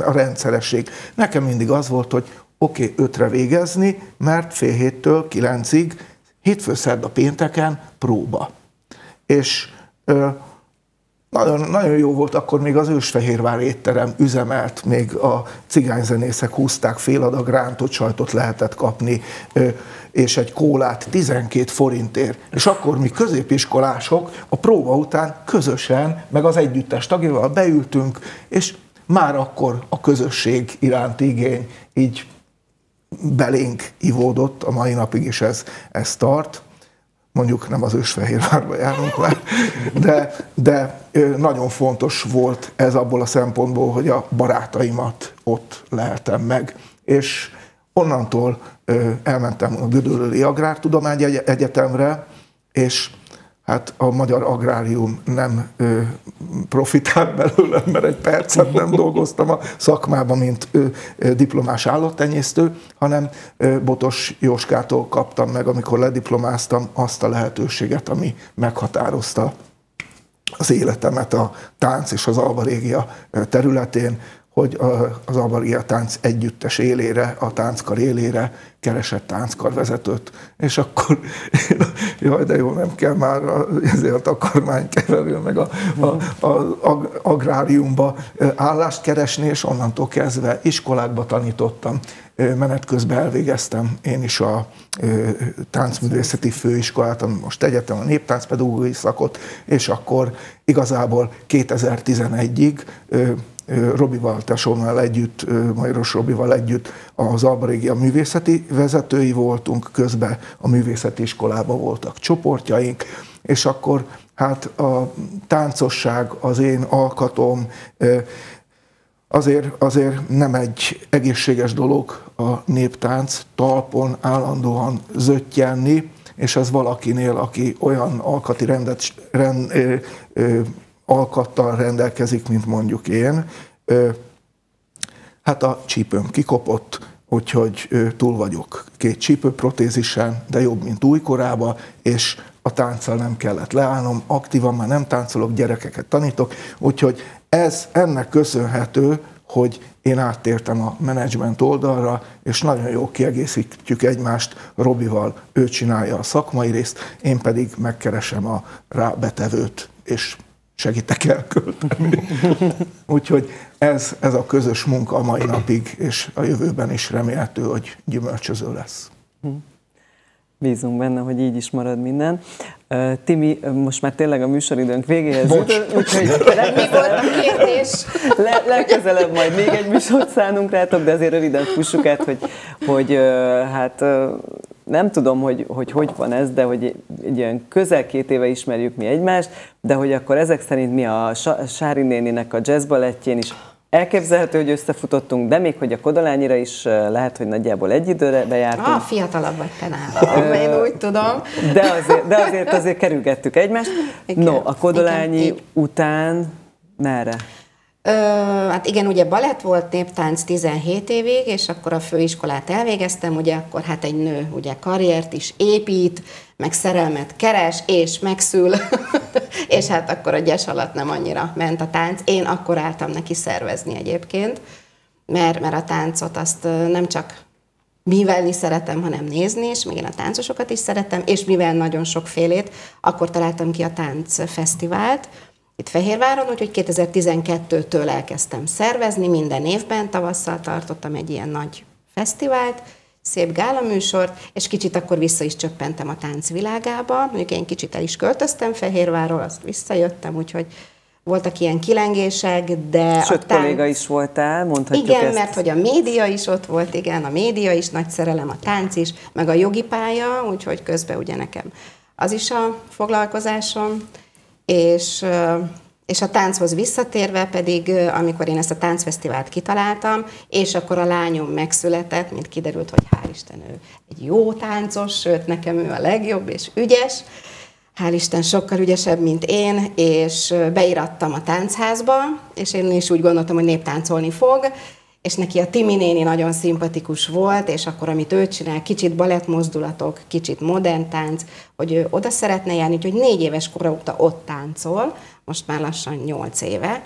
a rendszeresség. Nekem mindig az volt, hogy oké, okay, ötre végezni, mert fél héttől kilencig, hétfő, szerda, pénteken próba. És nagyon, nagyon jó volt, akkor még az ősfehérvár étterem üzemelt, még a cigányzenészek húzták fél adag rántott sajtot lehetett kapni, és egy kólát 12 forintért. És akkor mi középiskolások a próba után közösen, meg az együttes tagjával beültünk, és már akkor a közösség iránti igény így belénk ivódott, a mai napig is ez, ez tart. Mondjuk nem az Ősfehérvárba járunk már, de, de nagyon fontos volt ez abból a szempontból, hogy a barátaimat ott lehetem meg. És onnantól elmentem a Gödöllői Agrártudomány Egyetemre, és hát a magyar agrárium nem ö, profitált belőle, mert egy percet nem dolgoztam a szakmában, mint ö, ö, diplomás állattenyésztő, hanem ö, Botos Jóskától kaptam meg, amikor lediplomáztam azt a lehetőséget, ami meghatározta az életemet a tánc és az albarégia területén, hogy az Albaria tánc együttes élére, a tánckar élére keresett tánckarvezetőt, és akkor jaj, de jó, nem kell már ezért a kormánykeverő, meg a, a, a, a agráriumba állást keresni, és onnantól kezdve iskolákba tanítottam, menet közben elvégeztem én is a táncművészeti főiskolát, ami most egyetem a néptáncpedagógiai szakot, és akkor igazából 2011-ig Robival, tesómmal együtt, Majros Robival együtt az Albarégia művészeti vezetői voltunk, közben a művészeti iskolában voltak csoportjaink, és akkor hát a táncosság, az én alkatom, azért, azért nem egy egészséges dolog a néptánc talpon állandóan zöttyenni, és ez valakinél, aki olyan alkati rendet, rend, ö, ö, alkattal rendelkezik, mint mondjuk én, hát a csípőm kikopott, úgyhogy túl vagyok két csípőprotézisen, de jobb, mint újkorában, és a tánccal nem kellett leállnom, aktívan már nem táncolok, gyerekeket tanítok, úgyhogy ez ennek köszönhető, hogy én áttértem a menedzsment oldalra, és nagyon jó kiegészítjük egymást Robival, ő csinálja a szakmai részt, én pedig megkeresem a rábetevőt, és segítek elkölteni. Úgyhogy ez, ez a közös munka a mai napig, és a jövőben is remélhető, hogy gyümölcsöző lesz. Bízunk benne, hogy így is marad minden. Uh, Timi, most már tényleg a műsoridőnk végéhez jut, úgyhogy legközelebb, le, legközelebb majd még egy műsort szánunk rátok, de azért röviden fussuk át, hogy, hogy uh, hát uh, nem tudom, hogy, hogy hogy van ez, de hogy egy ilyen közel két éve ismerjük mi egymást, de hogy akkor ezek szerint mi a Sári néninek a jazzbalettjén is Elképzelhető, hogy összefutottunk, de még hogy a Kodolányira is lehet, hogy nagyjából egy időre bejártunk. Ah, fiatalabb vagy te nálam, én úgy tudom. De azért, de azért, azért kerülgettük egymást. Igen, no, a Kodolányi igen. után merre? Ö, hát igen, ugye balett volt néptánc 17 évig, és akkor a főiskolát elvégeztem, ugye akkor hát egy nő ugye karriert is épít, meg szerelmet keres, és megszül, és hát akkor a gyes alatt nem annyira ment a tánc. Én akkor álltam neki szervezni egyébként, mert, mert a táncot azt nem csak mivelni szeretem, hanem nézni is, még én a táncosokat is szeretem, és mivel nagyon sokfélét, akkor találtam ki a táncfesztivált, itt Fehérváron, úgyhogy 2012-től elkezdtem szervezni, minden évben tavasszal tartottam egy ilyen nagy fesztivált, szép gálaműsort, és kicsit akkor vissza is csöppentem a táncvilágába. Mondjuk én kicsit el is költöztem Fehérvárról, azt visszajöttem, úgyhogy voltak ilyen kilengések, de Sőt, a tánc... kolléga is voltál, mondhatjuk Igen, ezt. mert hogy a média is ott volt, igen, a média is nagy szerelem, a tánc is, meg a jogi pálya, úgyhogy közben ugye nekem az is a foglalkozásom és, és a tánchoz visszatérve pedig, amikor én ezt a táncfesztivált kitaláltam, és akkor a lányom megszületett, mint kiderült, hogy hál' Isten ő egy jó táncos, sőt nekem ő a legjobb és ügyes, hál' Isten sokkal ügyesebb, mint én, és beirattam a táncházba, és én is úgy gondoltam, hogy néptáncolni fog, és neki a Timi néni nagyon szimpatikus volt, és akkor amit ő csinál, kicsit balettmozdulatok, kicsit modern tánc, hogy ő oda szeretne járni, úgyhogy négy éves kora óta ott táncol, most már lassan nyolc éve,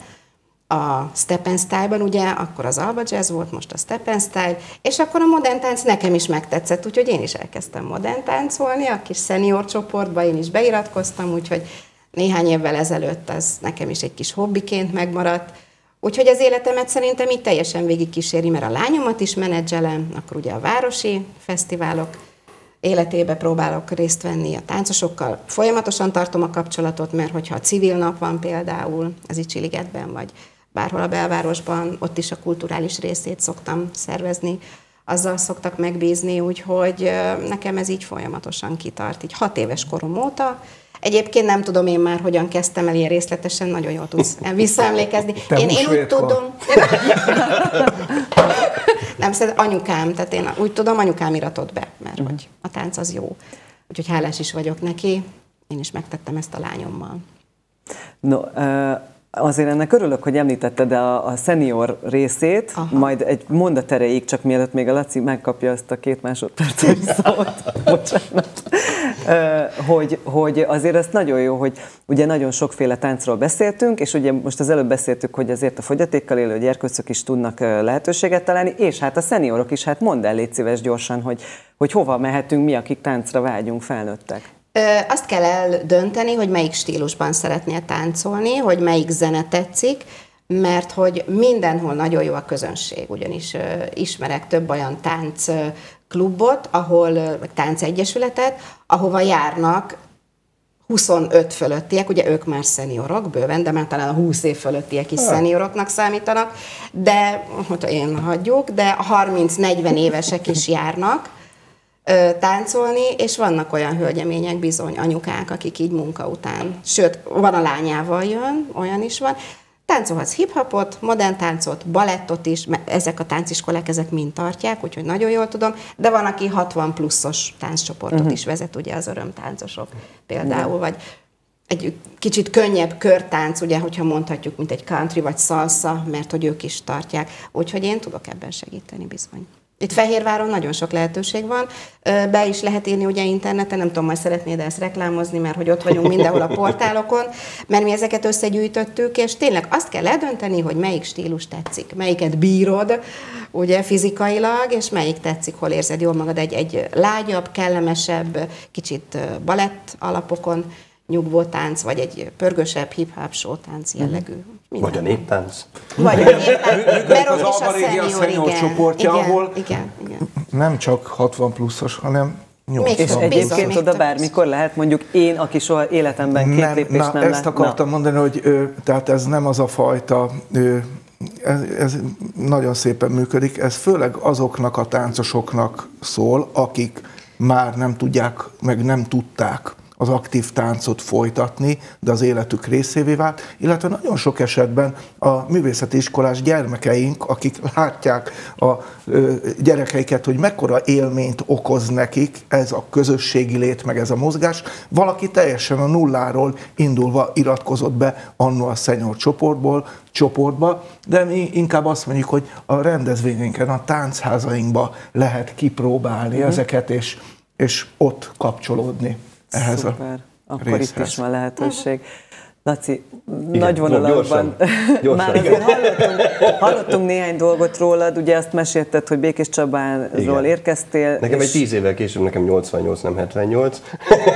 a Steppen Style-ban, ugye, akkor az Alba Jazz volt, most a Steppen Style, és akkor a modern tánc nekem is megtetszett, úgyhogy én is elkezdtem modern táncolni, a kis senior csoportba én is beiratkoztam, úgyhogy néhány évvel ezelőtt az nekem is egy kis hobbiként megmaradt, Úgyhogy az életemet szerintem így teljesen végigkíséri, mert a lányomat is menedzselem, akkor ugye a városi fesztiválok életébe próbálok részt venni a táncosokkal. Folyamatosan tartom a kapcsolatot, mert hogyha a civil nap van például, az Icsiligetben, vagy bárhol a belvárosban, ott is a kulturális részét szoktam szervezni azzal szoktak megbízni, úgyhogy nekem ez így folyamatosan kitart, így hat éves korom óta. Egyébként nem tudom én már, hogyan kezdtem el ilyen részletesen, nagyon jól tudsz visszaemlékezni. Te én, én úgy tudom... nem, szerintem anyukám, tehát én úgy tudom, anyukám iratott be, mert uh-huh. hogy a tánc az jó. Úgyhogy hálás is vagyok neki, én is megtettem ezt a lányommal. No, Azért ennek örülök, hogy említetted a, a senior részét, Aha. majd egy mondat erejéig, csak mielőtt még a Laci megkapja azt a két másodperces szót, bocsánat, hogy, hogy azért ez nagyon jó, hogy ugye nagyon sokféle táncról beszéltünk, és ugye most az előbb beszéltük, hogy azért a fogyatékkal élő gyerkőcök is tudnak lehetőséget találni, és hát a szeniorok is, hát mondd el légy szíves gyorsan, hogy, hogy hova mehetünk mi, akik táncra vágyunk felnőttek. Azt kell eldönteni, hogy melyik stílusban szeretnél táncolni, hogy melyik zene tetszik, mert hogy mindenhol nagyon jó a közönség, ugyanis ismerek több olyan tánc klubot, ahol, vagy táncegyesületet, ahova járnak 25 fölöttiek, ugye ők már szeniorok bőven, de már talán a 20 év fölöttiek is ha. szenioroknak számítanak, de, hogy én hagyjuk, de a 30-40 évesek is járnak, táncolni, és vannak olyan hölgyemények, bizony anyukák, akik így munka után, sőt, van a lányával jön, olyan is van, táncolhatsz hip-hopot, modern táncot, balettot is, mert ezek a tánciskolák, ezek mind tartják, úgyhogy nagyon jól tudom, de van, aki 60 pluszos tánccsoportot uh-huh. is vezet, ugye az örömtáncosok például, uh-huh. vagy egy kicsit könnyebb körtánc, ugye, hogyha mondhatjuk, mint egy country vagy salsa, mert hogy ők is tartják. Úgyhogy én tudok ebben segíteni bizony. Itt Fehérváron nagyon sok lehetőség van, be is lehet írni ugye interneten, nem tudom, majd szeretnéd ezt reklámozni, mert hogy ott vagyunk mindenhol a portálokon, mert mi ezeket összegyűjtöttük, és tényleg azt kell ledönteni, hogy melyik stílus tetszik, melyiket bírod, ugye fizikailag, és melyik tetszik, hol érzed jól magad egy, egy lágyabb, kellemesebb, kicsit balett alapokon nyugvó tánc, vagy egy pörgösebb hip-hop tánc jellegű. Minden. Vagy a néptánc. Vagy a néptánc. Mert az Alba Régia szenior csoportja, igen, ahol igen, igen. nem csak 60 pluszos, hanem 80. És egyébként bizony, oda bármikor lehet, mondjuk én, aki soha életemben két nem, lépés na, nem ezt akartam na. mondani, hogy ö, tehát ez nem az a fajta ö, ez, ez nagyon szépen működik, ez főleg azoknak a táncosoknak szól, akik már nem tudják, meg nem tudták az aktív táncot folytatni, de az életük részévé vált, illetve nagyon sok esetben a művészeti iskolás gyermekeink, akik látják a gyerekeiket, hogy mekkora élményt okoz nekik ez a közösségi lét, meg ez a mozgás, valaki teljesen a nulláról indulva iratkozott be annó a szenyor csoportból, csoportba, de mi inkább azt mondjuk, hogy a rendezvényeinken, a táncházainkba lehet kipróbálni uh-huh. ezeket, és, és ott kapcsolódni ehhez Szuper. a Akkor részhez. itt is van lehetőség. Laci, igen, nagy vonalakban gyorsan, már azért hallottunk, hallottunk néhány dolgot rólad, ugye azt mesélted, hogy Békés Csabánról érkeztél. Nekem és... egy tíz évvel később, nekem 88, nem 78.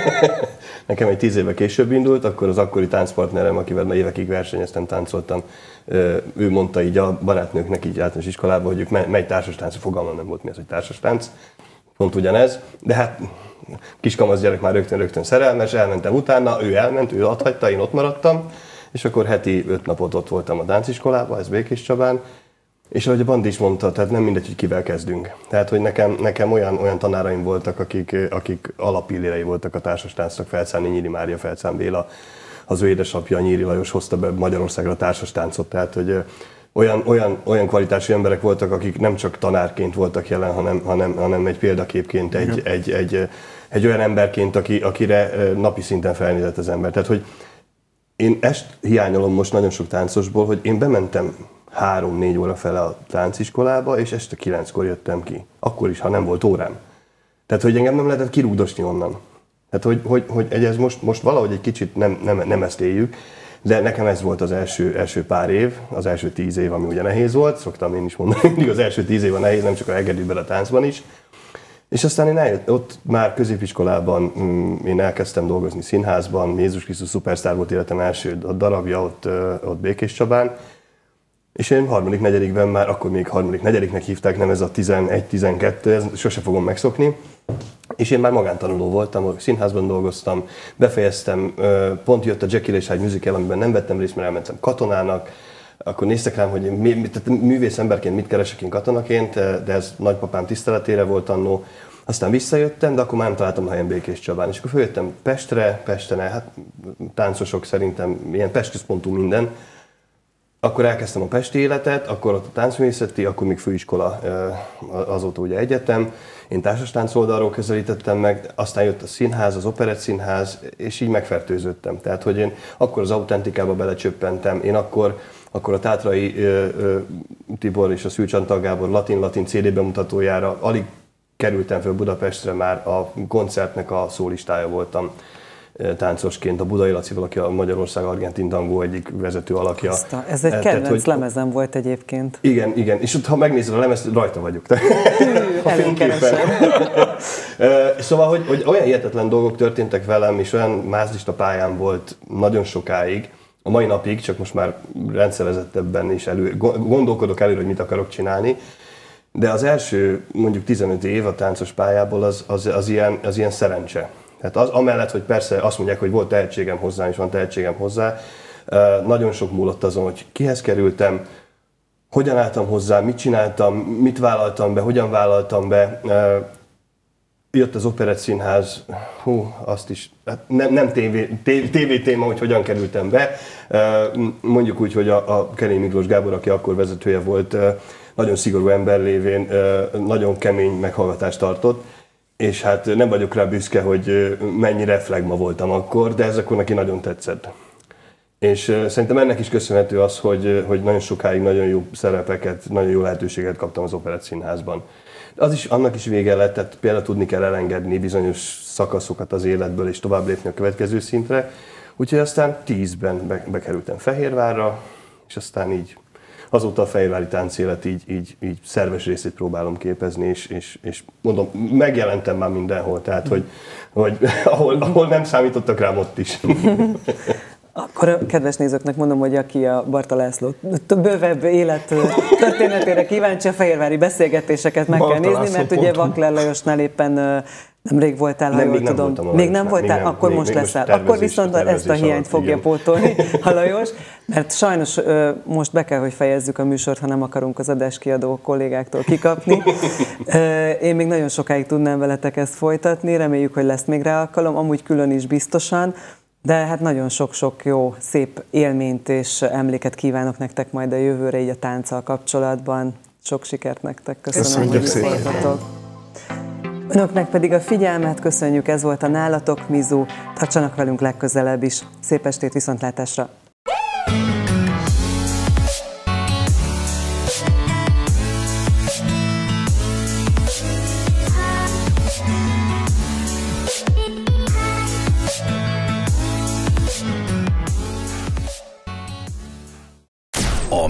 nekem egy tíz évvel később indult, akkor az akkori táncpartnerem, akivel évekig versenyeztem, táncoltam, ő mondta így a barátnőknek így általános iskolában, hogy ők mely társas tánc, fogalma nem volt mi az, hogy társas tánc. Pont ugyanez, de hát kiskamasz gyerek már rögtön-rögtön szerelmes, elmentem utána, ő elment, ő ott hagyta, én ott maradtam, és akkor heti öt napot ott voltam a dánciskolában, ez Békés Csabán, és ahogy a Bandi is mondta, tehát nem mindegy, hogy kivel kezdünk. Tehát, hogy nekem, nekem olyan, olyan tanáraim voltak, akik, akik alapillérei voltak a társas táncnak, Felszáni Nyíri Mária, Felszán Béla, az ő édesapja, Nyíri Lajos hozta be Magyarországra a társas táncot, tehát, hogy olyan, olyan, olyan kvalitású emberek voltak, akik nem csak tanárként voltak jelen, hanem, hanem, hanem egy példaképként, egy, egy, egy, egy olyan emberként, aki, akire napi szinten felnézett az ember. Tehát, hogy én ezt hiányolom most nagyon sok táncosból, hogy én bementem három-négy óra fele a tánciskolába, és este kilenckor jöttem ki. Akkor is, ha nem volt órám. Tehát, hogy engem nem lehetett kirúgdosni onnan. Tehát, hogy, hogy, hogy ez most, most valahogy egy kicsit nem, nem, nem ezt éljük, de nekem ez volt az első, első pár év, az első tíz év, ami ugye nehéz volt. Szoktam én is mondani, mindig az első tíz év a nehéz, nem csak a hegedűben, a táncban is. És aztán én eljött, ott már középiskolában mm, én elkezdtem dolgozni színházban, Jézus Krisztus szupersztár volt életem első darabja ott, ott Békés Csabán, és én harmadik, negyedikben már, akkor még harmadik, negyediknek hívták, nem ez a 11-12, ez sose fogom megszokni. És én már magántanuló voltam, színházban dolgoztam, befejeztem, pont jött a Jackie és egy musical, amiben nem vettem részt, mert elmentem katonának, akkor néztek rám, hogy mi, tehát művész emberként mit keresek én katonaként, de ez nagypapám tiszteletére volt annó. Aztán visszajöttem, de akkor már nem találtam helyen Békés Csabán. És akkor följöttem Pestre, Pesten, hát táncosok szerintem ilyen pestközpontú minden. Akkor elkezdtem a pesti életet, akkor ott a táncművészeti, akkor még főiskola, azóta ugye egyetem. Én társas oldalról közelítettem meg, aztán jött a színház, az operett színház, és így megfertőződtem. Tehát, hogy én akkor az autentikába belecsöppentem, én akkor akkor a Tátrai ö, ö, Tibor és a Szűcsantal Gábor latin-latin CD bemutatójára alig kerültem fel Budapestre, már a koncertnek a szólistája voltam táncosként, a Budai Laci, aki a Magyarország Argentin tangó egyik vezető alakja. Aztán, ez egy kedvenc Tehát, hogy, lemezem volt egyébként. Igen, igen, és ott, ha megnézed a lemezt, rajta vagyok. a fényképen. szóval, hogy, hogy olyan hihetetlen dolgok történtek velem, és olyan mázlista pályán volt nagyon sokáig, a mai napig, csak most már rendszerezettebben is elő, gondolkodok előre, hogy mit akarok csinálni, de az első mondjuk 15 év a táncos pályából az, az, az, ilyen, az ilyen szerencse. Tehát az, amellett, hogy persze azt mondják, hogy volt tehetségem hozzá, és van tehetségem hozzá, nagyon sok múlott azon, hogy kihez kerültem, hogyan álltam hozzá, mit csináltam, mit vállaltam be, hogyan vállaltam be, jött az Operett Színház, hú, azt is, hát nem, nem tévé, tévé téma, hogy hogyan kerültem be. Mondjuk úgy, hogy a, a Kerény Miklós Gábor, aki akkor vezetője volt, nagyon szigorú ember lévén nagyon kemény meghallgatást tartott, és hát nem vagyok rá büszke, hogy mennyire flagma voltam akkor, de ez akkor neki nagyon tetszett. És szerintem ennek is köszönhető az, hogy, hogy nagyon sokáig nagyon jó szerepeket, nagyon jó lehetőséget kaptam az Operett Színházban az is, annak is vége lett, tehát például tudni kell elengedni bizonyos szakaszokat az életből, és tovább lépni a következő szintre. Úgyhogy aztán tízben be, bekerültem Fehérvárra, és aztán így azóta a fehérvári táncélet így, így, így szerves részét próbálom képezni, és, és, és mondom, megjelentem már mindenhol, tehát hogy, hogy ahol, ahol nem számítottak rám ott is. Akkor a kedves nézőknek mondom, hogy aki a Barta László bővebb élet történetére kíváncsi, a fehérvári beszélgetéseket meg Barta kell nézni, mert ugye Vakler Lajosnál éppen Nemrég voltál, ha nem, jól tudom. Voltam még nem voltál? Még nem, akkor még, most még leszel. Most akkor viszont ezt a hiányt fogja igen. pótolni a Lajos, mert sajnos most be kell, hogy fejezzük a műsort, ha nem akarunk az adáskiadó kollégáktól kikapni. Én még nagyon sokáig tudnám veletek ezt folytatni, reméljük, hogy lesz még rá alkalom, amúgy külön is biztosan. De hát nagyon sok-sok jó, szép élményt és emléket kívánok nektek majd a jövőre, így a tánccal kapcsolatban. Sok sikert nektek, köszönöm, köszönjük hogy szépen. Önöknek pedig a figyelmet köszönjük, ez volt a Nálatok Mizu. Tartsanak velünk legközelebb is. Szép estét, viszontlátásra!